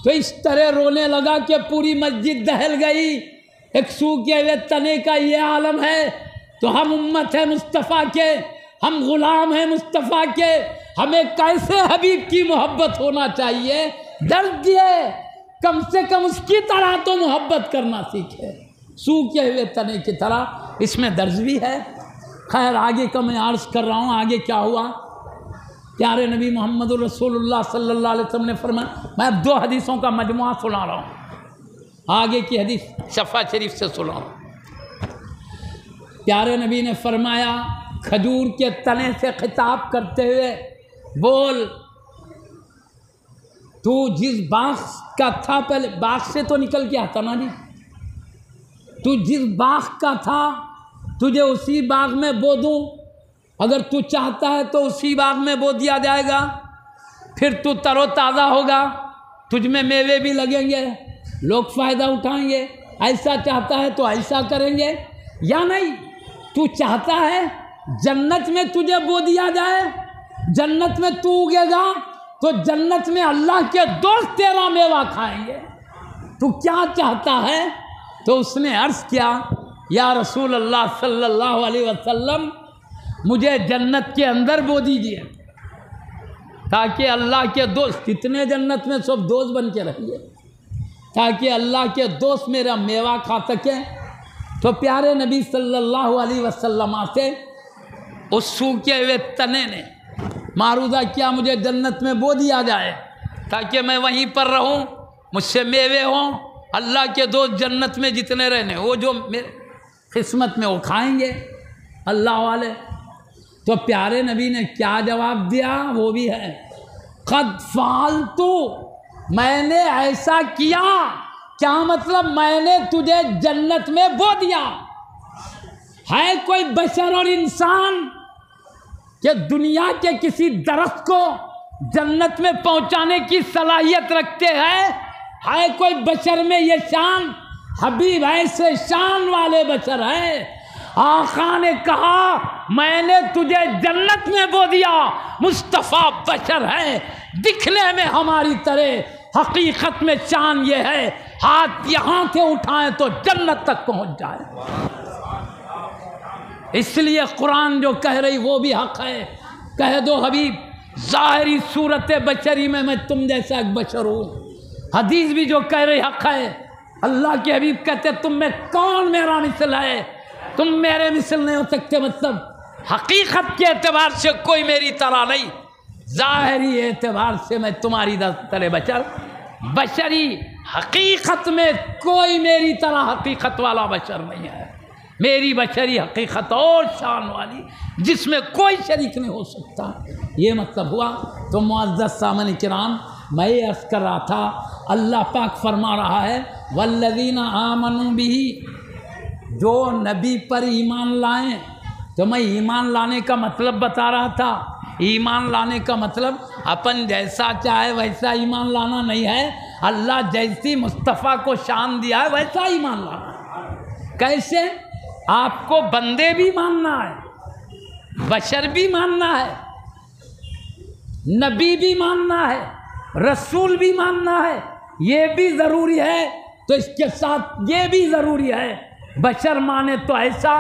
तो इस तरह रोने लगा कि पूरी मस्जिद दहल गई। एक सूखे हुए तने का ये आलम है तो हम उम्मत है मुस्तफ़ा के। हम गुलाम हैं मुस्तफ़ा के। हमें कैसे हबीब की मोहब्बत होना चाहिए? दर्द दिए कम से कम उसकी तरह तो मोहब्बत करना सीखे। सूखे हुए तने की तरह। इसमें दर्ज भी है। खैर, आगे का मैं अर्ज़ कर रहा हूँ। आगे क्या हुआ? प्यारे नबी मोहम्मद रसूलुल्लाह सल्लल्लाहु अलैहि वसल्लम ने फरमाया, मैं अब दो हदीसों का मजमु सुना रहा हूँ। आगे की हदीस शफा शरीफ से सुना प्यारे नबी ने फरमाया खजूर के तने से खिताब करते हुए बोल, तू जिस बाग का था पहले बाग से तो निकल के आता ना जी तू जिस बाग का था, तुझे उसी बाग में बो दूँ? अगर तू चाहता है तो उसी बाग में बो दिया जाएगा। फिर तू तरोताज़ा होगा। तुझ में मेवे भी लगेंगे, लोग फ़ायदा उठाएँगे। ऐसा चाहता है तो ऐसा करेंगे। या नहीं? तू चाहता है जन्नत में तुझे बो दिया जाए, जन्नत में तू उगेगा तो जन्नत में अल्लाह के दोस्त तेरा मेवा खाएँगे। तू क्या चाहता है? तो उसने अर्ज़ किया, या रसूल अल्लाह सल्लल्लाहु अलैहि वसल्लम, मुझे जन्नत के अंदर बो दीजिए, ताकि अल्लाह के दोस्त कितने जन्नत में सब दोस्त बन के रहिए, ताकि अल्लाह के दोस्त मेरा मेवा खा सकें। तो प्यारे नबी सल्लल्लाहु अलैहि वसल्लम से उस सूखे हुए तने ने मारूदा क्या मुझे जन्नत में बो दिया जाए? ताकि मैं वहीं पर रहूँ, मुझसे मेवे हों, अल्लाह के दोस्त जन्नत में जितने रहने, वो जो मेरे किस्मत में वो खाएँगे, अल्लाह वाले। तो प्यारे नबी ने क्या जवाब दिया? वो भी है खद फालतू, मैंने ऐसा किया, क्या मतलब मैंने तुझे जन्नत में बो दिया? है कोई बशर और इंसान? कि दुनिया के किसी दरख्त को जन्नत में पहुँचाने की सलाहियत रखते हैं? है कोई बशर में ये शान? हबीब ऐसे शान वाले बशर है। आका ने कहा, मैंने तुझे जन्नत में बो दिया। मुस्तफ़ा बशर है। दिखने में हमारी तरह, हकीकत में चाँद ये है। हाथ यहाँ से उठाएँ तो जन्नत तक पहुँच जाए। इसलिए कुरान जो कह रही, वो भी हक है। कह दो, हबीब, ज़ाहरी सूरत बशरी में मैं तुम जैसा एक बशर हूँ। हदीस भी जो कह रही, हक है। अल्लाह के हबीब कहते तुम में कौन मेरा मिसल है? तुम मेरे मिसल नहीं हो सकते मतलब हकीकत के एतबार से कोई मेरी तरह नहीं। ज़ाहरी एतबार से मैं तुम्हारी तरह बचर। बशरी हकीकत में कोई मेरी तरह हकीकत वाला बशर नहीं है। मेरी बशरी हकीकत और शान वाली, जिसमें कोई शरीक नहीं हो सकता। ये मतलब हुआ तो मुआज़ सामन किराम, मैं अर्ज़ कर रहा था, अल्लाह पाक फरमा रहा है वल्लदीना आमन भी जो नबी पर ईमान लाएँ। तो मैं ईमान लाने का मतलब बता रहा था। ईमान लाने का मतलब अपन जैसा चाहे वैसा ईमान लाना नहीं है। अल्लाह जैसी मुस्तफ़ा को शान दिया है, वैसा ईमान लाना कैसे? आपको बंदे भी मानना है, बशर भी मानना है, नबी भी मानना है, रसूल भी मानना है, ये भी ज़रूरी है तो इसके साथ ये भी ज़रूरी है, बशर माने तो ऐसा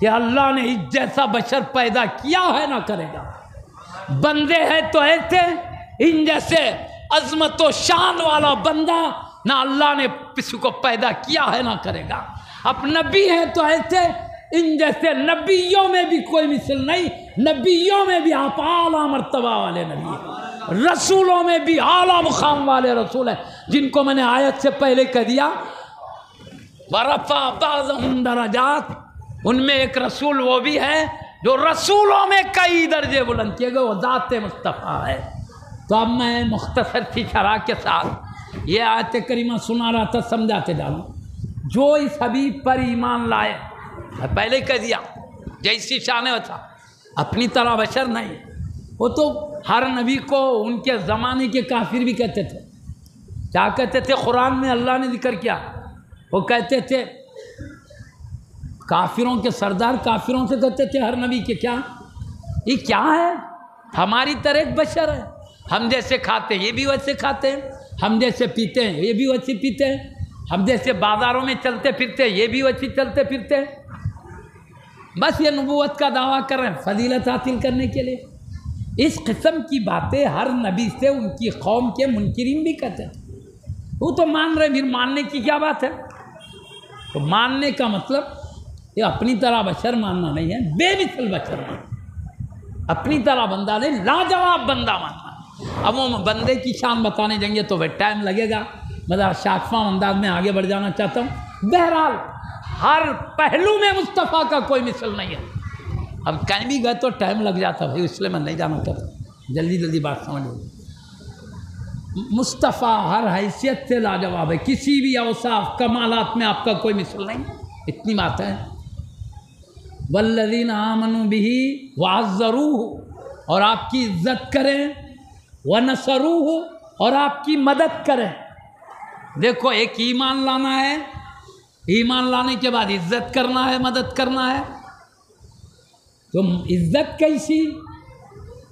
कि अल्लाह ने जैसा बशर पैदा किया है ना करेगा। बंदे हैं तो ऐसे, इन जैसे अजमत शान वाला बंदा ना अल्लाह ने किसी को पैदा किया है ना करेगा। अब नबी हैं तो ऐसे, इन जैसे नबियों में भी कोई मिसल नहीं, नबियों में भी आप आला मरतबा वाले नबी रसूलों में भी आला मुकाम वाले रसूल हैं, जिनको मैंने आयत से पहले कह दिया। वरफ़ा दराजात, उनमें एक रसूल वो भी है, जो रसूलों में कई दर्जे बुलंद किए गए, वो ज़ात मुस्तफ़ा है। तो अब मैं मुख्तसर सी शराह के साथ ये आयत करीमा सुना रहा था, समझाते जाऊँ जो इस हबीब पर ईमान लाए पहले कह दिया जैसी शान था अपनी तरह बशर नहीं। वो तो हर नबी को उनके ज़माने के काफिर भी कहते थे। क्या कहते थे? कुरान में अल्लाह ने ज़िक्र किया। वो कहते थे, काफिरों के सरदार काफिरों से कहते थे हर नबी के क्या? ये क्या है? हमारी तरह एक बशर है। हम जैसे खाते हैं, ये भी वैसे खाते हैं। हम जैसे पीते हैं, ये भी वैसे पीते हैं। हम जैसे बाज़ारों में चलते फिरते, ये भी वैसे चलते फिरते बस ये नबूत का दावा कर रहे हैं, फजीलत हासिल करने के लिए। इस किस्म की बातें हर नबी से उनकी कौम के मुनकरीन भी कहते हैं। वो तो मान रहे फिर मानने की क्या बात है? तो मानने का मतलब ये अपनी तरह बशर मानना नहीं है, बेमिसल बशर मानना। अपनी तरह बंदा नहीं, लाजवाब बंदा मानना। अब वो बंदे की शान बताने जाएँगे तो वह टाइम लगेगा। मतलब शाकफा अंदाज में आगे बढ़ जाना चाहता हूँ। बहरहाल, हर पहलू में मुस्तफ़ा का कोई मिसल नहीं है। अब कहीं भी गए तो टाइम लग जाता भाई, इसलिए मैं नहीं जाना चाहता। जल्दी जल्दी बात समझ लो। मुस्तफ़ा हर हैसियत से लाजवाब है। किसी भी अवसाफ कमालात में आपका कोई मिसल नहीं इतनी बात है। वल्लदीन आमनु बिही वाजरू और आपकी इज़्ज़त करें। व नसरू और आपकी मदद करें। देखो, एक ईमान लाना है, ईमान लाने के बाद इज़्ज़त करना है, मदद करना है। तो इज़्ज़त कैसी?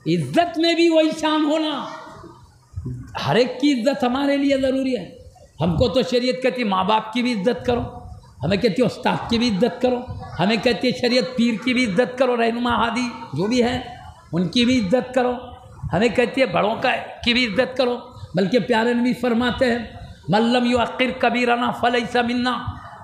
इज़्ज़त में भी वही शान होना। हर एक की इज़्ज़त हमारे लिए ज़रूरी है। हमको तो शरीयत कहती माँ बाप की भी इज़्ज़त करो। हमें कहती है, उस्ताद की भी इज़्ज़त करो। हमें कहती है, शरीयत पीर की भी इज़्ज़त करो, रहनुमा हादी जो भी है, उनकी भी इज़्ज़त करो। हमें कहती है, बड़ों का की भी इज़्ज़त करो। बल्कि प्यारे नबी फरमाते हैं मल्लम यू अक्र कबीराना फल ऐसा मिलना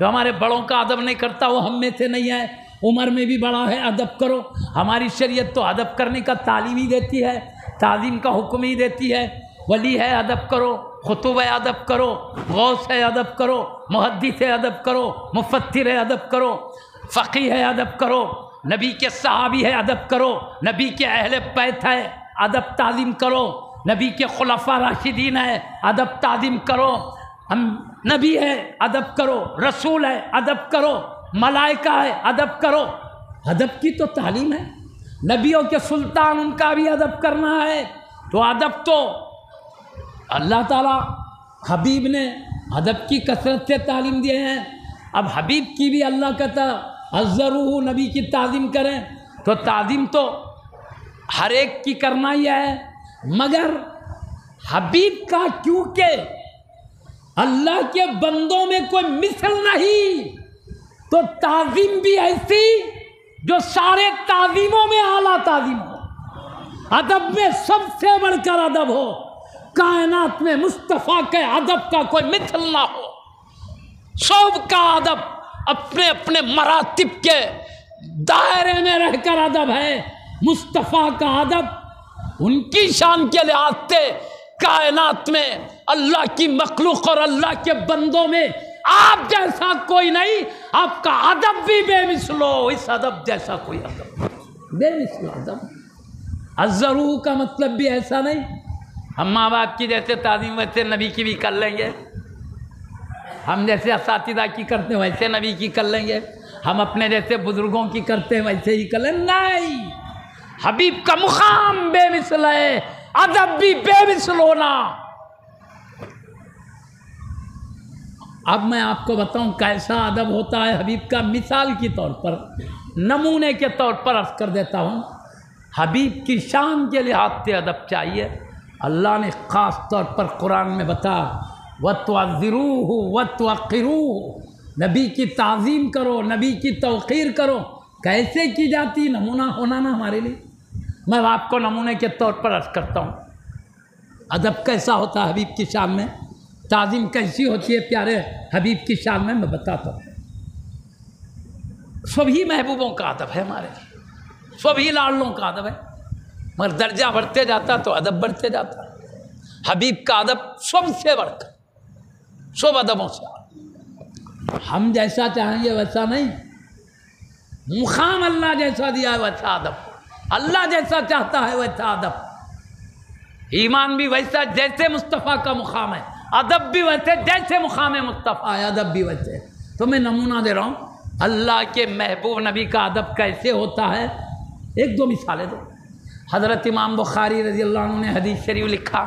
जो हमारे बड़ों का अदब नहीं करता वो हम में से नहीं है उम्र में भी बड़ा है अदब करो हमारी शरीयत तो अदब करने का तालीम ही देती है तालीम का हुक्म ही देती है वली है अदब करो खुतुब है अदब करो गौस है अदब करो मुहदस है अदब करो मुफत्तिर है अदब करो फ़की है अदब करो नबी के सहाबी है अदब करो नबी के अहल पैत है अदब तालीम करो नबी के खुलफा राशिदीन है अदब तालीम करो हम नबी है, अदब करो, रसूल है, अदब करो, मलाइका है, अदब करो। अदब की तो तालीम है। नबियों के सुल्तान उनका भी अदब करना है। तो अदब तो अल्लाह ताला हबीब ने अदब की कसरत से तालीम दिए हैं। अब हबीब की भी अल्लाह कहता अजरू नबी की तालीम करें तो तालीम तो हर एक की करना ही है। मगर हबीब का क्योंकि अल्लाह के बंदों में कोई मिसल नहीं। तो ताजीम भी ऐसी जो सारे ताजीमों में आला ताजीम हो। अदब में सबसे बढ़कर अदब हो। कायनात में मुस्तफ़ा के अदब का कोई मिसल ना हो। सब का अदब अपने अपने मरातिब के दायरे में रहकर अदब है। मुस्तफ़ा का अदब उनकी शान के लिहाज से कायनात में अल्लाह की मखलूक और अल्लाह के बंदों में आप जैसा कोई नहीं, आपका अदब भी बेमिसलो इस अदब जैसा कोई अदब बेमिसलो अदब। अजरू का मतलब भी ऐसा नहीं। हम माँ बाप की जैसे तालीम वैसे नबी की भी कर लेंगे। हम जैसे इस की करते हैं, वैसे नबी की कर लेंगे। हम अपने जैसे बुज़ुर्गों की करते हैं, वैसे ही कर लेंगे नहीं। हबीब का मुकाम बेमिसल है अदब भी बेमिसल होना अब मैं आपको बताऊँ कैसा अदब होता है हबीब का मिसाल के तौर पर, नमूने के तौर पर अर्ज़ कर देता हूँ। हबीब की शान के लिहाज से अदब चाहिए। अल्लाह ने ख़ास तौर पर कुरान में बता वतरू हो वतरू नबी की तज़ीम करो, नबी की तोक़ीर करो। कैसे की जाती? नमूना होना ना हमारे लिए। मैं आपको नमूने के तौर पर अर्ज़ करता हूँ। अदब कैसा होता है हबीब की शान में? ताज़ीम कैसी होती है प्यारे हबीब की शान में मैं बताता हूँ। सभी महबूबों का अदब है हमारे सभी लाडलों का अदब है। मगर दर्जा बढ़ते जाता तो अदब बढ़ते जाता। हबीब का अदब सबसे बढ़कर सब अदबों से हम जैसा चाहेंगे वैसा नहीं। मुखाम अल्लाह जैसा दिया है वैसा अदब। अल्लाह जैसा चाहता है वैसा अदब। ईमान भी वैसा, जैसे मुस्तफ़ा का मुकाम है। अदब भी वैसे जैसे मुकाम है मुस्तफ़ा। है, अदब भी वैसे तो मैं नमूना दे रहा हूँ। अल्लाह के महबूब नबी का अदब कैसे होता है? एक दो मिसालें दो। हज़रत इमाम बुखारी रज़ी अल्लाह ने हदीस शरीफ लिखा,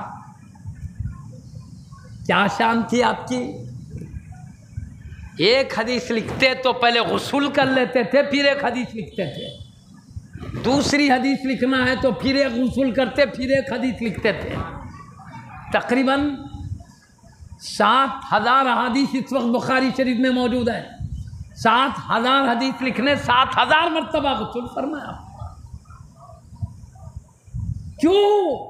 क्या शान थी आपकी? एक हदीस लिखते तो पहले गसूल कर लेते थे, फिर एक हदीस लिखते थे। दूसरी हदीस लिखना है तो फिर एक गसूल करते, फिर एक हदीस लिखते थे। तकरीबन सात हज़ार हदीस इस वक्त बुखारी शरीफ में मौजूद है। सात हज़ार हदीस लिखने, सात हज़ार मरतबा गसूल फरमाया। क्यों?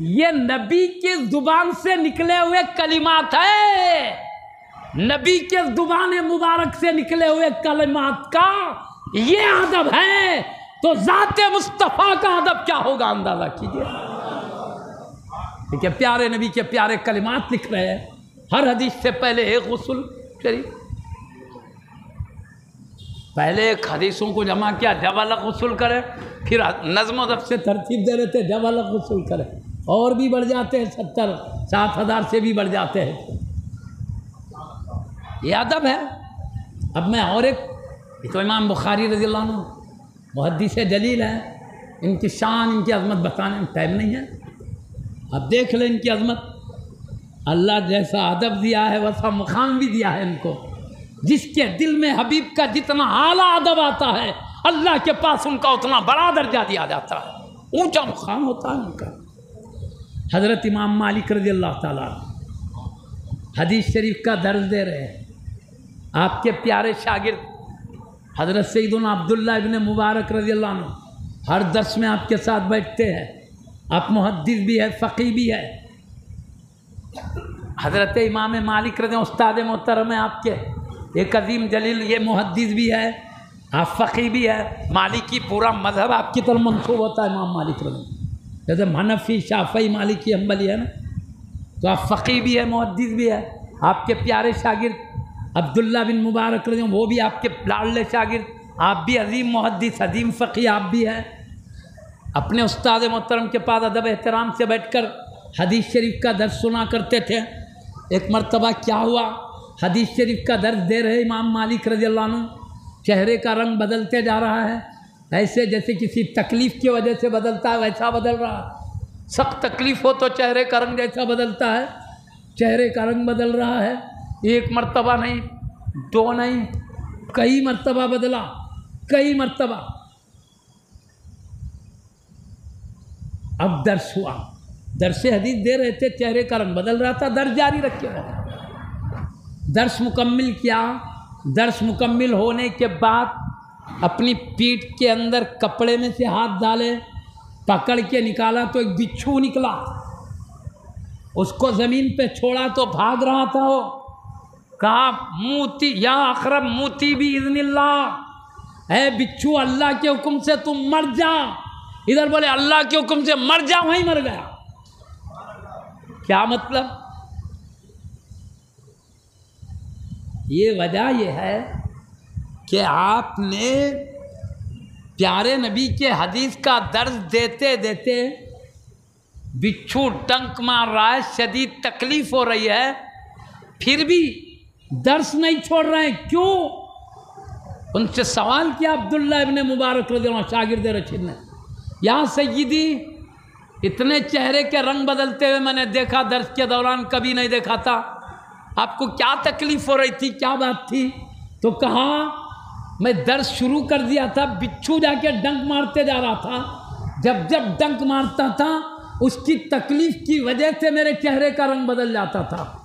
ये नबी के ज़ुबान से निकले हुए कलिमात है। नबी के ज़ुबान मुबारक से निकले हुए कलिमात का ये अदब है। तो जाते मुस्तफ़ा का अदब क्या होगा? अंदाज़ा कीजिए। है प्यारे नबी के प्यारे कलिमात लिख रहे हैं। हर हदीस से पहले एक गसुल, शरीफ। पहले एक हदीसों को जमा किया, जब अलग वसूल करे, फिर नज्म जब से तरतीब दे रहे थे जब अलग वसूल करे। और भी बढ़ जाते हैं, सत्तर, सात हज़ार से भी बढ़ जाते हैं। ये अदब है। अब मैं और एक तो इमाम बुखारी रज़ी मुहदस जलील है। इनकी शान, इनकी अजमत बताने में टाइम नहीं है। अब देख लें इनकी अजमत। अल्लाह जैसा अदब दिया है, वैसा मुकाम भी दिया है इनको। जिसके दिल में हबीब का जितना आला अदब आता है, अल्लाह के पास उनका उतना बड़ा दर्जा दिया जाता है। ऊँचा मुकाम होता है उनका। हज़रत इमाम मालिक रज़ी अल्लाह ताला हदीस शरीफ का दर्ज दे रहे हैं। आपके प्यारे शागिर्द हज़रत सईदुल अब्दुल्ला इबन मुबारक रज़ी अल्लाह हर दस में आपके साथ बैठते हैं। आप मुहदस भी है फ़की भी है। हज़रत इमाम मालिक रजे उस्ताद मोहतरम है आपके। एक अजीम जलील, ये मुहदस भी है, आप फ़की भी है। मालिकी पूरा मज़हब आपकी तरफ़ मनसूब होता है इमाम मालिक रजे। जैसे मनफ़ी शाफ़ी मालिकी अम्बली है ना? तो आप फ़की भी है, मुहद्दिस भी है। आपके प्यारे शागिर्द अब्दुल्ला बिन मुबारक रजे वो भी आपके लाडले शागिर आप भी अजीम मुहदस अजीम फ़की आप भी हैं। अपने उस्ताद मोहतरम के पास अदब एहतराम से बैठकर हदीस शरीफ का दर्ज सुना करते थे। एक मरतबा क्या हुआ? हदीस शरीफ का दर्ज दे रहे इमाम मालिक रज़ी चेहरे का रंग बदलते जा रहा है। ऐसे जैसे किसी तकलीफ़ की वजह से बदलता है, वैसा बदल रहा। सख्त तकलीफ़ हो तो चेहरे का रंग जैसा बदलता है। चेहरे का रंग बदल रहा है। एक मरतबा नहीं, दो नहीं, कई मरतबा बदला। कई मर्तबा। अब दर्श हुआ। दर्श हदीस दे रहे थे, चेहरे का रंग बदल रहा था, दर्श जारी रखे दर्श मुकम्मल किया। दर्श मुकम्मल होने के बाद अपनी पीठ के अंदर कपड़े में से हाथ डाले, पकड़ के निकाला तो एक बिच्छू निकला। उसको ज़मीन पे छोड़ा तो भाग रहा था वो। कहा, मोती, या अखरब मोती भी इजनिल्ला है बिच्छू, अल्लाह के हुक्म से तुम मर जा। इधर बोले, अल्लाह के हुक्म से मर जा वहीं मर गया। क्या मतलब? ये वजह यह है कि आपने प्यारे नबी के हदीस का दर्ज देते देते बिच्छू टंक मार रहा है, शदीद तकलीफ़ हो रही है, फिर भी दर्श नहीं छोड़ रहे हैं। क्यों? उनसे सवाल किया अब्दुल्ला इबन मुबारक रज़ी शागिर्द रशीद ने। यहाँ सईदी इतने चेहरे के रंग बदलते हुए मैंने देखा दर्श के दौरान कभी नहीं देखा था। आपको क्या तकलीफ़ हो रही थी, क्या बात थी? तो कहा, मैं दर्श शुरू कर दिया था, बिच्छू जाके डंक मारते जा रहा था। जब जब डंक मारता था, उसकी तकलीफ़ की वजह से मेरे चेहरे का रंग बदल जाता था।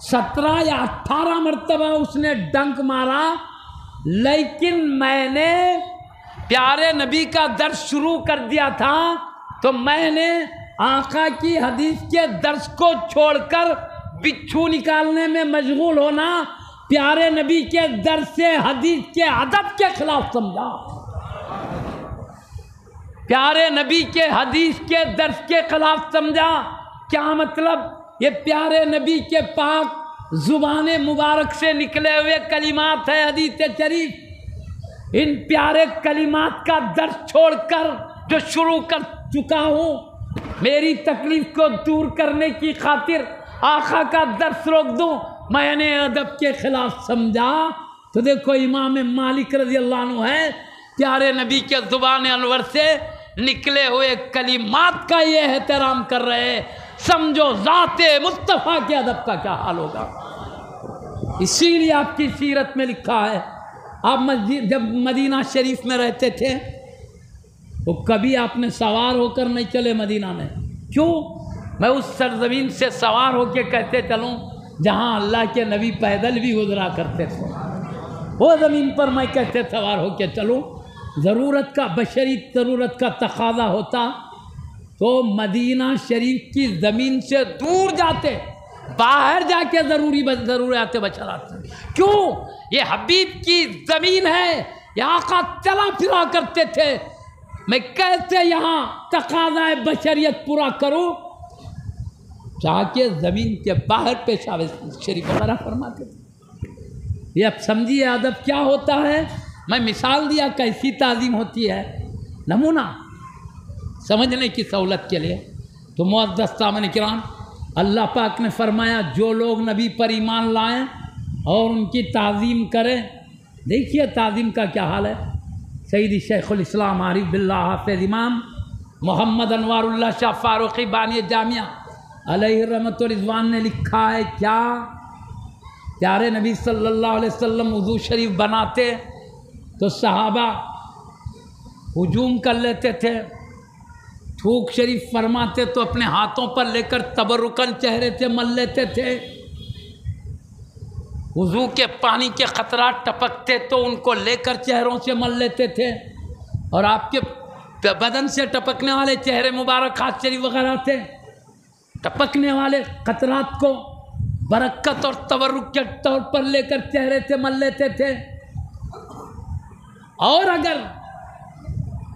सत्रह या अट्ठारह मरतबा उसने डंक मारा, लेकिन मैंने प्यारे नबी का दर्श शुरू कर दिया था तो मैंने आका की हदीस के दर्श को छोड़कर बिच्छू निकालने में मशगूल होना, प्यारे नबी के दर्श से हदीस के अदब के खिलाफ समझा। प्यारे नबी के हदीस के दर्श के खिलाफ समझा। क्या मतलब? ये प्यारे नबी के पाक ज़ुबान मुबारक से निकले हुए कलिमात है हदीत शरीफ इन प्यारे कलिमात का दर्द छोड़कर जो शुरू कर चुका हूँ, मेरी तकलीफ़ को दूर करने की खातिर आखा का दर्द रोक दूँ, मैंने अदब के ख़िलाफ़ समझा। तो देखो, इमाम मालिक रज़ी अल्लाह है, प्यारे नबी के ज़ुबान अनवर से निकले हुए कलिमात का ये एहतराम कर रहे समझो, ज़ात मुस्तफ़ा के अदब का क्या हाल होगा। इसीलिए आपकी सीरत में लिखा है आप मस्जिद, जब मदीना शरीफ में रहते थे तो कभी आपने सवार होकर नहीं चले मदीना में? क्यों? मैं उस सरजमीन से सवार होकर कहते चलूँ, जहाँ अल्लाह के नबी पैदल भी गुजरा करते थे। वो ज़मीन पर मैं कहते सवार होकर चलूँ, ज़रूरत का, बशरी ज़रूरत का तकाजा होता तो मदीना शरीफ की ज़मीन से दूर जाते। बाहर जाके ज़रूरी ज़रूरियात बचलाते क्यों? ये हबीब की ज़मीन है, यहाँ का चला फिरा करते थे। मैं कैसे यहाँ तकाजा बशरियत पूरा करूँ। जाके ज़मीन के बाहर पेशाब शरीफ वगैरह फरमाते थे। ये अब समझिए अदब क्या होता है? मैं मिसाल दिया कैसी ताज़ीम होती है। नमूना, समझने की सहूलत के लिए। तो मुद्दस्तामन कराम अल्लाह पाक ने फरमाया, जो लोग नबी पर ईमान लाएँ और उनकी ताज़ीम करें, देखिए ताज़ीम का क्या हाल है। सईद शेख़ुलस्लाम आरिफ बिल्ला हाफिज इमाम मोहम्मद अनवारुल्ला शाह फ़ारूक़ी बानी जामिया अलहमत रिजवान ने लिखा है, क्या प्यारे नबी सल्लल्लाहु अलैहि वसल्लम शरीफ बनाते तो सहाबा हजूम कर लेते थे थूक शरीफ फरमाते तो अपने हाथों पर लेकर तबरुकन चेहरे से मल लेते थे। वज़ू के पानी के खतरा टपकते तो उनको लेकर चेहरों से मल लेते थे। और आपके बदन से टपकने वाले चेहरे मुबारक हाथ शरीफ वगैरह थे। टपकने वाले खतरात को बरकत और तवरुक के तौर पर लेकर चेहरे से मल लेते थे। और अगर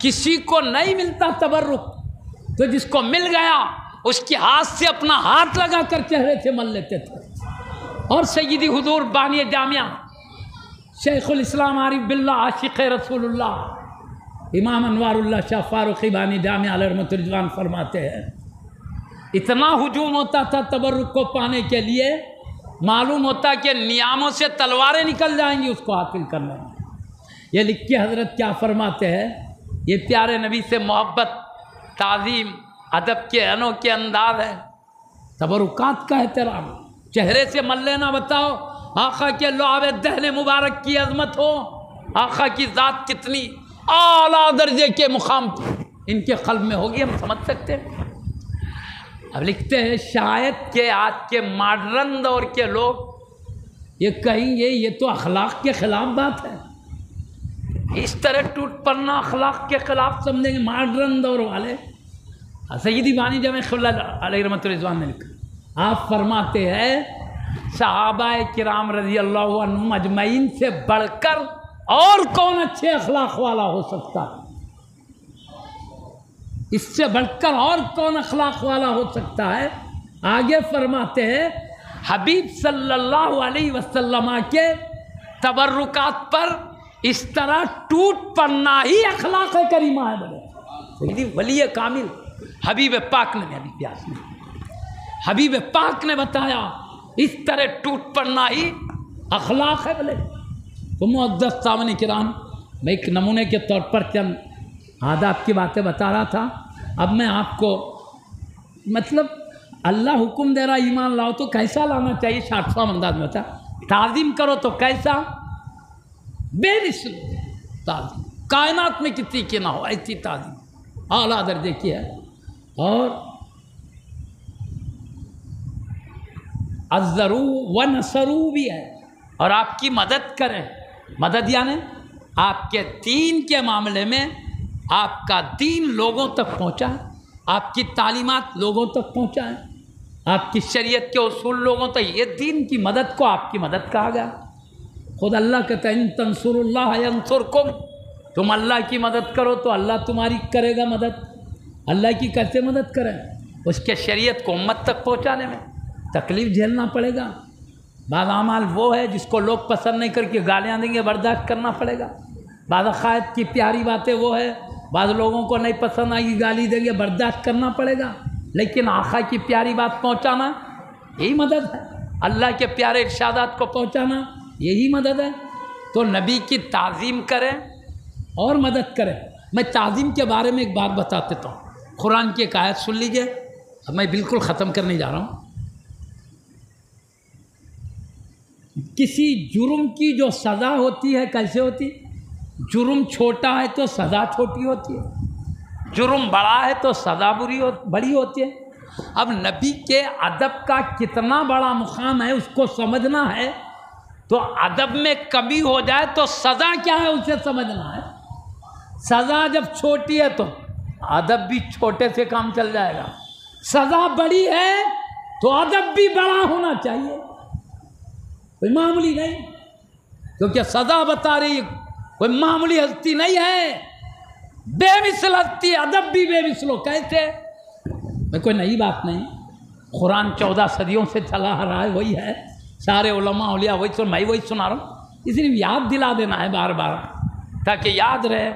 किसी को नहीं मिलता तबर्रुक तो जिसको मिल गया, उसके हाथ से अपना हाथ लगा कर चेहरे से मल लेते थे। और सैदी हजूर बानी जामिया, शेखुल इस्लाम आरिफ बिल्ला, आशिक रसूलुल्लाह, इमाम अनवारुल्लाह शाह फारूकी बानी जामिया रिजवान फरमाते हैं, इतना हजूम होता था तबर्रुक को पाने के लिए, मालूम होता कि नियामों से तलवारें निकल जाएँगी उसको हासिल करने में। ये लिख के हज़रत क्या फरमाते हैं, ये प्यारे नबी से मोहब्बत ताज़ीम अदब के अनोखे अंदाज है। तबरुकात का एहतराम। चेहरे से मल लेना बताओ, आखा के लुआब दहन मुबारक की अजमत हो। आखा की ज़ात कितनी आला दर्जे के मुकाम इनके कल्ब में होगी, हम समझ सकते हैं। अब लिखते हैं, शायद के आज के मॉडर्न दौर के लोग, ये कहेंगे, ये तो अखलाक के ख़िलाफ़ बात है। इस तरह टूट पड़ना अखलाक के ख़िलाफ़ समझेंगे मॉडर्न दौर वाले। सईदी बानी जब रहमत रिजवान ने लिखा, आप फरमाते हैं, साहबा किराम रज़ी अल्लाह अजमैन से बढ़कर और कौन अच्छे अखलाक वाला हो सकता है? इससे बढ़कर और कौन अखलाक वाला हो सकता है? आगे फरमाते हैं, हबीब सल्लल्लाहु अलैहि वसल्लम के तबर्रुकात पर इस तरह टूट पड़ना ही अखलाक है करीमा है बोले वली कामिल। हबीब पाक ने अभी प्यास ने हबीब पाक ने बताया, इस तरह टूट पड़ना ही अखलाक है बोले तो मुद्दस सामने किराम, मैं एक नमूने के तौर पर चंद आदाब की बातें बता रहा था। अब मैं आपको मतलब अल्लाह हुक्म दे रहा ईमान लाओ तो कैसा लाना चाहिए? सौ अंदाज में होता ताज़ीम करो तो कैसा? बेमिसल ताज़ी कायनात में कितनी की ना हो? ऐसी ताज़ी आला दर्जे की है। और अजरू व नसरू भी है। और आपकी मदद करें। मदद यानी आपके दीन के मामले में आपका दीन लोगों तक पहुँचा, आपकी तालीमात लोगों तक पहुँचा है आपकी शरीयत के उसूल लोगों तक, ये दीन की मदद को आपकी मदद कहा गया। खुद अल्लाह कहते हैं तंसुरकुम तुम अल्लाह की मदद करो तो अल्लाह तुम्हारी करेगा मदद। अल्लाह की कैसे मदद करें। उसके शरीयत को उम्मत तक पहुँचाने में तकलीफ़ झेलना पड़ेगा। बाद अमाल वो है जिसको लोग पसंद नहीं करके गालियाँ देंगे, बर्दाश्त करना पड़ेगा। बाद अकायद की प्यारी बातें वो है, बाद लोगों को नहीं पसंद आएगी, गाली देंगे, बर्दाश्त करना पड़ेगा। लेकिन आखा की प्यारी बात पहुँचाना, यही मदद है। अल्लाह के प्यारे इर्शादात को पहुँचाना यही मदद है। तो नबी की ताज़ीम करें और मदद करें। मैं ताज़ीम के बारे में एक बात बता देता हूँ। कुरान की एक आयत सुन लीजिए। अब मैं बिल्कुल ख़त्म करने जा रहा हूँ। किसी जुर्म की जो सज़ा होती है, कैसे होती? जुर्म छोटा है तो सज़ा छोटी होती है। जुर्म बड़ा है तो सज़ा बुरी हो, बड़ी होती है। अब नबी के अदब का कितना बड़ा मुकाम है, उसको समझना है। तो अदब में कमी हो जाए तो सज़ा क्या है उसे समझना है? सज़ा जब छोटी है तो अदब भी छोटे से काम चल जाएगा। सज़ा बड़ी है तो अदब भी बड़ा होना चाहिए। कोई मामूली नहीं, क्योंकि सज़ा बता रही है, कोई मामूली हस्ती नहीं है। बेमिसल हस्ती, अदब भी बेमिसलो कैसे? मैं कोई नई बात नहीं। कुरान चौदह सदियों से चला रहा है, वही है। सारे उलमा उलिया वही सुन, मैं वही सुना रहा हूँ। इसलिए याद दिला देना है बार बार ताकि याद रहे,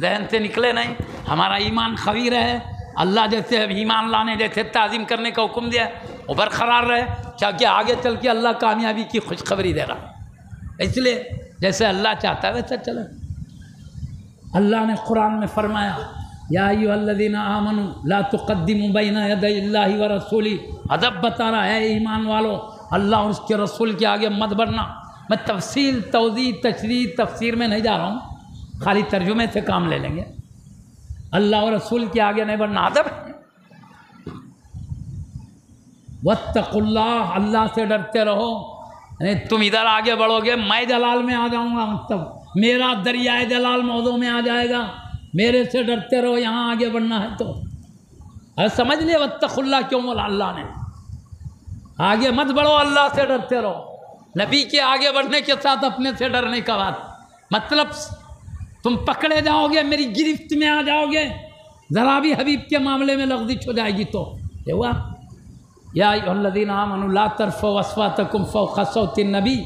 जहन से निकले नहीं। हमारा ईमान खवी रहे। अल्लाह जैसे अब ईमान लाने जैसे ताज़ीम करने का हुक्म दिया वो बरकरार रहे। ताकि आगे चल के अल्लाह कामयाबी की खुशखबरी दे रहा। इसलिए जैसे अल्लाह चाहता है, वैसा चले। अल्लाह ने कुरान में फरमाया, या अल्लादीन आमन, ला तो बैन यदई व रसूली। अदब बता रहा है ईमान वालों अल्लाह और उसके रसूल के आगे मत बढ़ना। मैं तफसील तोज़ी तशरी तफसीर में नहीं जा रहा हूँ। खाली तर्जुमे से काम ले लेंगे। अल्लाह और रसूल के आगे नहीं बढ़ना। आदब है। वत्तकुल्ला अल्लाह से डरते रहो। नहीं तुम इधर आगे बढ़ोगे, मैं जलाल में आ जाऊँगा मतलब मेरा दरियाए जलाल मौजों में आ जाएगा। मेरे से डरते रहो, यहाँ आगे बढ़ना है तो। अरे, समझ लिया वत्तकुल्ला क्यों बोला अल्लाह ने? आगे मत बढ़ो, अल्लाह से डरते रहो। नबी के आगे बढ़ने के साथ अपने से डरने का बात। मतलब तुम पकड़े जाओगे, मेरी गिरफ्त में आ जाओगे, ज़रा भी हबीब के मामले में लफ्जिश हो जाएगी तो। ये हुआ। यादीन आमनुल्ला तरफ़ वसवा तकुम फ़ौतिन नबी।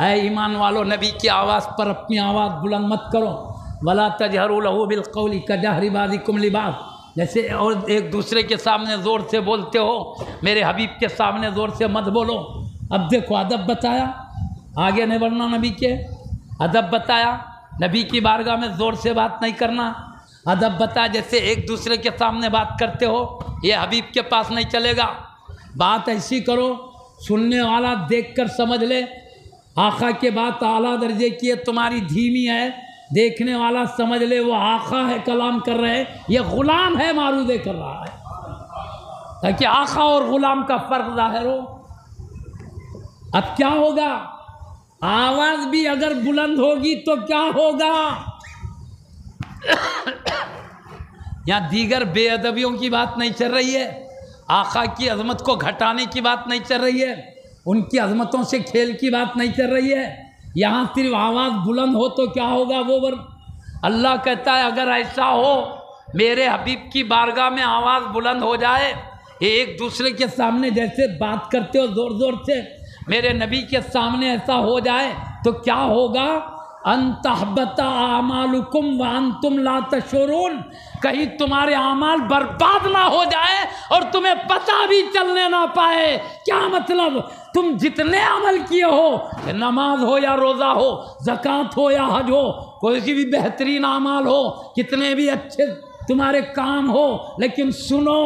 है ईमान वालो नबी की आवाज़ पर अपनी आवाज़ बुलंद मत करो। वला तजहरुलहू बिलकौली कजहरीबादी कुम लिबास जैसे और एक दूसरे के सामने ज़ोर से बोलते हो, मेरे हबीब के सामने ज़ोर से मत बोलो। अब देखो, अदब बताया, आगे नहीं बढ़ना नबी के। अदब बताया, नबी की बारगाह में ज़ोर से बात नहीं करना। अदब बता जैसे एक दूसरे के सामने बात करते हो, ये हबीब के पास नहीं चलेगा। बात ऐसी करो, सुनने वाला देखकर समझ ले आखा के बात आला दर्जे की है, तुम्हारी धीमी है देखने वाला समझ ले, वो आखा है, कलाम कर रहे हैं। ये गुलाम है, मारूदे कर रहा है। ताकि आखा और गुलाम का फ़र्क ज़ाहिर हो। अब क्या होगा? आवाज़ भी अगर बुलंद होगी तो क्या होगा? यहाँ दीगर बेअदबियों की बात नहीं चल रही है। आखा की अजमत को घटाने की बात नहीं चल रही है। उनकी अजमतों से खेल की बात नहीं चल रही है। यहाँ सिर्फ़ आवाज़ बुलंद हो तो क्या होगा वो बर अल्लाह कहता है, अगर ऐसा हो, मेरे हबीब की बारगाह में आवाज़ बुलंद हो जाए एक दूसरे के सामने जैसे बात करते हो ज़ोर ज़ोर से, मेरे नबी के सामने ऐसा हो जाए तो क्या होगा? अंतहबता आमालुकुम वान तुम ला तशोरून। कहीं तुम्हारे अमाल बर्बाद ना हो जाए और तुम्हें पता भी चलने ना पाए। क्या मतलब? तुम जितने अमल किए हो, नमाज़ हो या रोज़ा हो, जक़ात हो या हज हो, कोई भी बेहतरीन अमाल हो, कितने भी अच्छे तुम्हारे काम हो, लेकिन सुनो,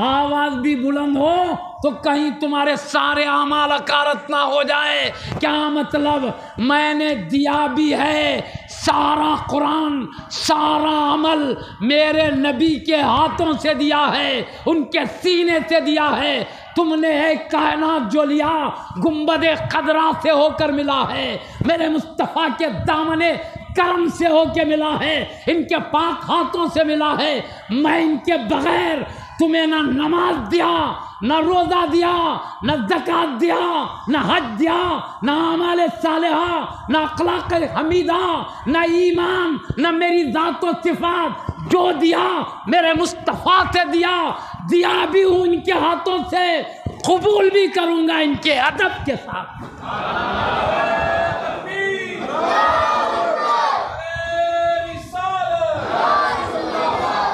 आवाज़ भी बुलंद हो तो कहीं तुम्हारे सारे अमाल अकारत ना हो जाए। क्या मतलब? मैंने दिया भी है, सारा कुरान, सारा अमल मेरे नबी के हाथों से दिया है, उनके सीने से दिया है। तुमने एक कायनात जो लिया गुंबद खदरा से होकर मिला है। मेरे मुस्तफ़ा के दामने कर्म से होके मिला है, इनके पाक हाथों से मिला है। मैं इनके बगैर तुम्हें ना नमाज़ दिया, न रोज़ा दिया, न जक़ात दिया, न हज दिया, न अमाल सालहा, न अखलाक हमीदा, न ईमान, न मेरी ज़ात सिफात। जो दिया, मेरे मुस्तफ़ा से दिया दिया भी हूँ इनके हाथों से, कबूल भी करूँगा इनके अदब के साथ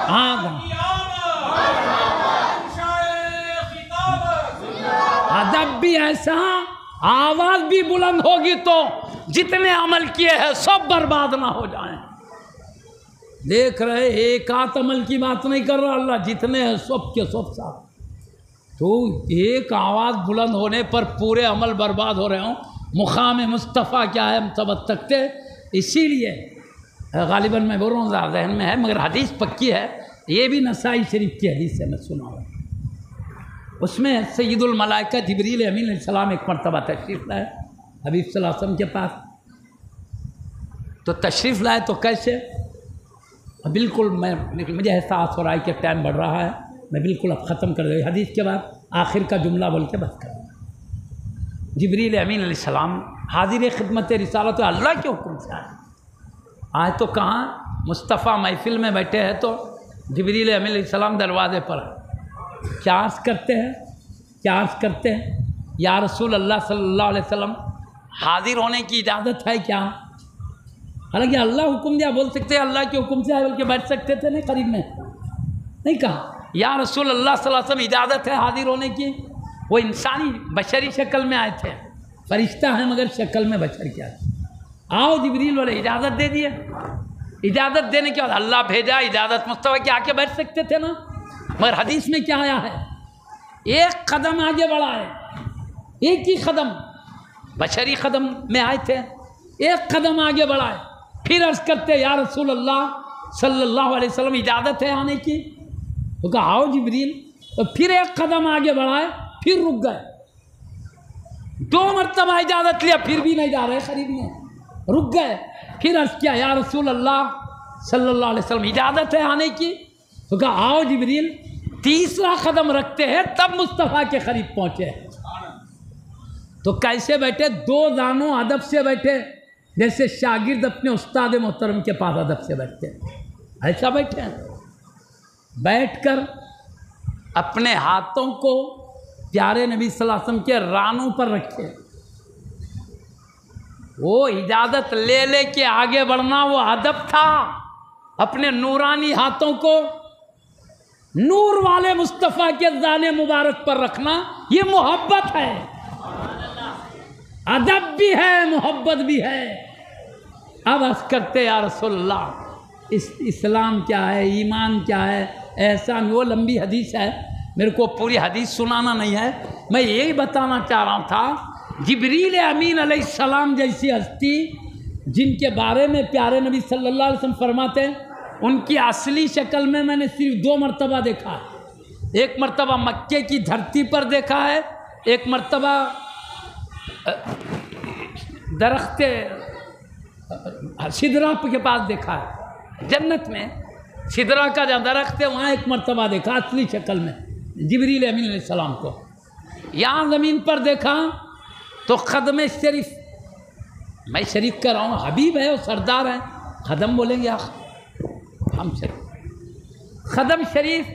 हाँ अदब भी ऐसा आवाज़ भी बुलंद होगी तो जितने अमल किए हैं सब बर्बाद ना हो जाए। देख रहे एक आत अमल की बात नहीं कर रहा अल्लाह, जितने हैं सब के सब साथ। तो एक आवाज़ बुलंद होने पर पूरे अमल बर्बाद हो रहे हों। मुकाम मुस्तफ़ा क्या है, हम समझ सकते इसीलिए गालिबा मैं बोल रहा हूँ जहन में है, मगर हदीस पक्की है। ये भी नसाई शरीफ की हदीस है मैं सुना उसमें सईदुलमलाइका जबरील अमीन सलाम एक मरतबा तशरीफ़ लाए, हबीब सलाम के पास। तो तशरीफ़ लाए तो कैसे? बिल्कुल मैं मुझे एहसास हो रहा है कि टाइम बढ़ रहा है, मैं बिल्कुल अब ख़त्म कर दे हदीस के बाद आखिर का जुमला बोल के बस कर जबरील अमीन सलाम हाजिर खिदमत रिसालत अल्लाह के हुक्म से आए। आए तो कहाँ? मुस्तफ़ा महफिल में बैठे हैं तो जबरील अमीन सलाम दरवाजे पर क्या अर्ज़ करते हैं अर्ज़ करते हैं। या रसूल अल्लाह सल्लल्लाहु अलैहि वसल्लम, हाजिर होने की इजाज़त है क्या? हालाँकि अल्लाह हुक्म दिया, बोल सकते हैं, अल्लाह के हुक्म से बोल के बैठ सकते थे, नहीं, करीब में। नहीं कहा। या रसूल अल्लाह वसल्लम, इजाज़त है हाजिर होने की? वो इंसानी बशरी शक्ल में आए थे। फरिश्ता है, मगर शक्ल में बशर क्या आओ जबरील वाले, इजाज़त दे दिए। इजाज़त देने के बाद अल्लाह भेजा, इजाज़त मुस्तफ़ा के आके बैठ सकते थे ना? मगर हदीस में क्या आया है? एक कदम आगे बढ़ा है। एक ही कदम। बशरी कदम में आए थे। एक कदम आगे बढ़ाए फिर अर्ज़ करते या रसूल अल्लाह सल्लल्लाहु अलैहि वसल्लम, इजाज़त है आने की? तो कहा, आओ जिब्रील। तो फिर एक कदम आगे बढ़ाए फिर रुक गए। दो मरतबा इजाज़त लिया, फिर भी नहीं जा रहे, करीब में रुक गए। फिर अर्ज़ किया, या रसूल अल्लाह सल्लल्लाहु अलैहि वसल्लम, इजाज़त है आने की? तो कहा, आओ जिब्रील, तीसरा कदम रखते हैं, तब मुस्तफ़ा के करीब पहुँचे तो कैसे बैठे? दो दानों अदब से बैठे, जैसे शागिर्द अपने उस्ताद मोहतरम के पास अदब से बैठते ऐसा बैठे बैठकर अपने हाथों को प्यारे नबी सलासम के रानों पर रखे। वो इजाज़त ले ले के आगे बढ़ना वो अदब था। अपने नूरानी हाथों को नूर वाले मुस्तफ़ा के जाने मुबारक पर रखना, ये मोहब्बत है। अदब भी है, मोहब्बत भी है। अब अर्ज़ करते यार रसोल्ला इस इस्लाम क्या है, ईमान क्या है? एहसान वो लंबी हदीस है। मेरे को पूरी हदीस सुनाना नहीं है। मैं यही बताना चाह रहा था, जबरील अमीन सलाम जैसी हस्ती, जिनके बारे में प्यारे नबी सल्लल्लाहु अलैहि वसल्लम फरमाते हैं उनकी असली शक्ल में मैंने सिर्फ़ दो मरतबा देखा है। एक मरतबा मक्के की धरती पर देखा है, एक मरतबा दरख्त सिदरा के पास देखा है। जन्नत में सिदरा का जहाँ दरख्त है, वहाँ एक मरतबा देखा असली शक्ल में, जबरील अमीन सलाम को। यहाँ ज़मीन पर देखा तो ख़दम शरीफ, मैं शरीफ कर रहा हूँ, हबीब है और सरदार हैं। ख़दम बोलेंगे आप। हम शरीफ ख़दम शरीफ,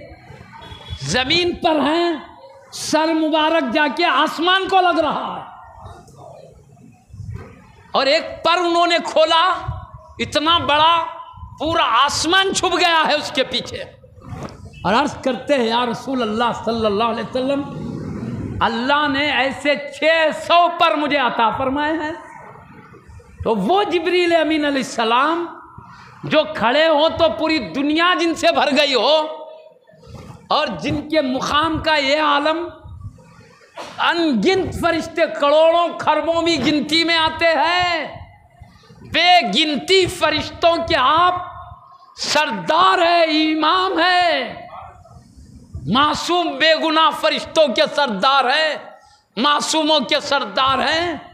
ज़मीन पर हैं, सर मुबारक जाके आसमान को लग रहा है। और एक पर उन्होंने खोला, इतना बड़ा पूरा आसमान छुप गया है उसके पीछे। और अर्ज़ करते हैं यार रसूल अल्लाह सल्लल्लाहु अलैहि वसल्लम, अल्लाह ने ऐसे 600 पर मुझे अता फरमाए हैं। तो वो जबरील अमीन सलाम जो खड़े हो तो पूरी दुनिया जिनसे भर गई हो और जिनके मुकाम का ये आलम, अनगिनत फरिश्ते करोड़ों खरबों में गिनती में आते हैं। बेगिनती फरिश्तों के आप सरदार है, इमाम है। मासूम बेगुना फरिश्तों के सरदार है, मासूमों के सरदार हैं।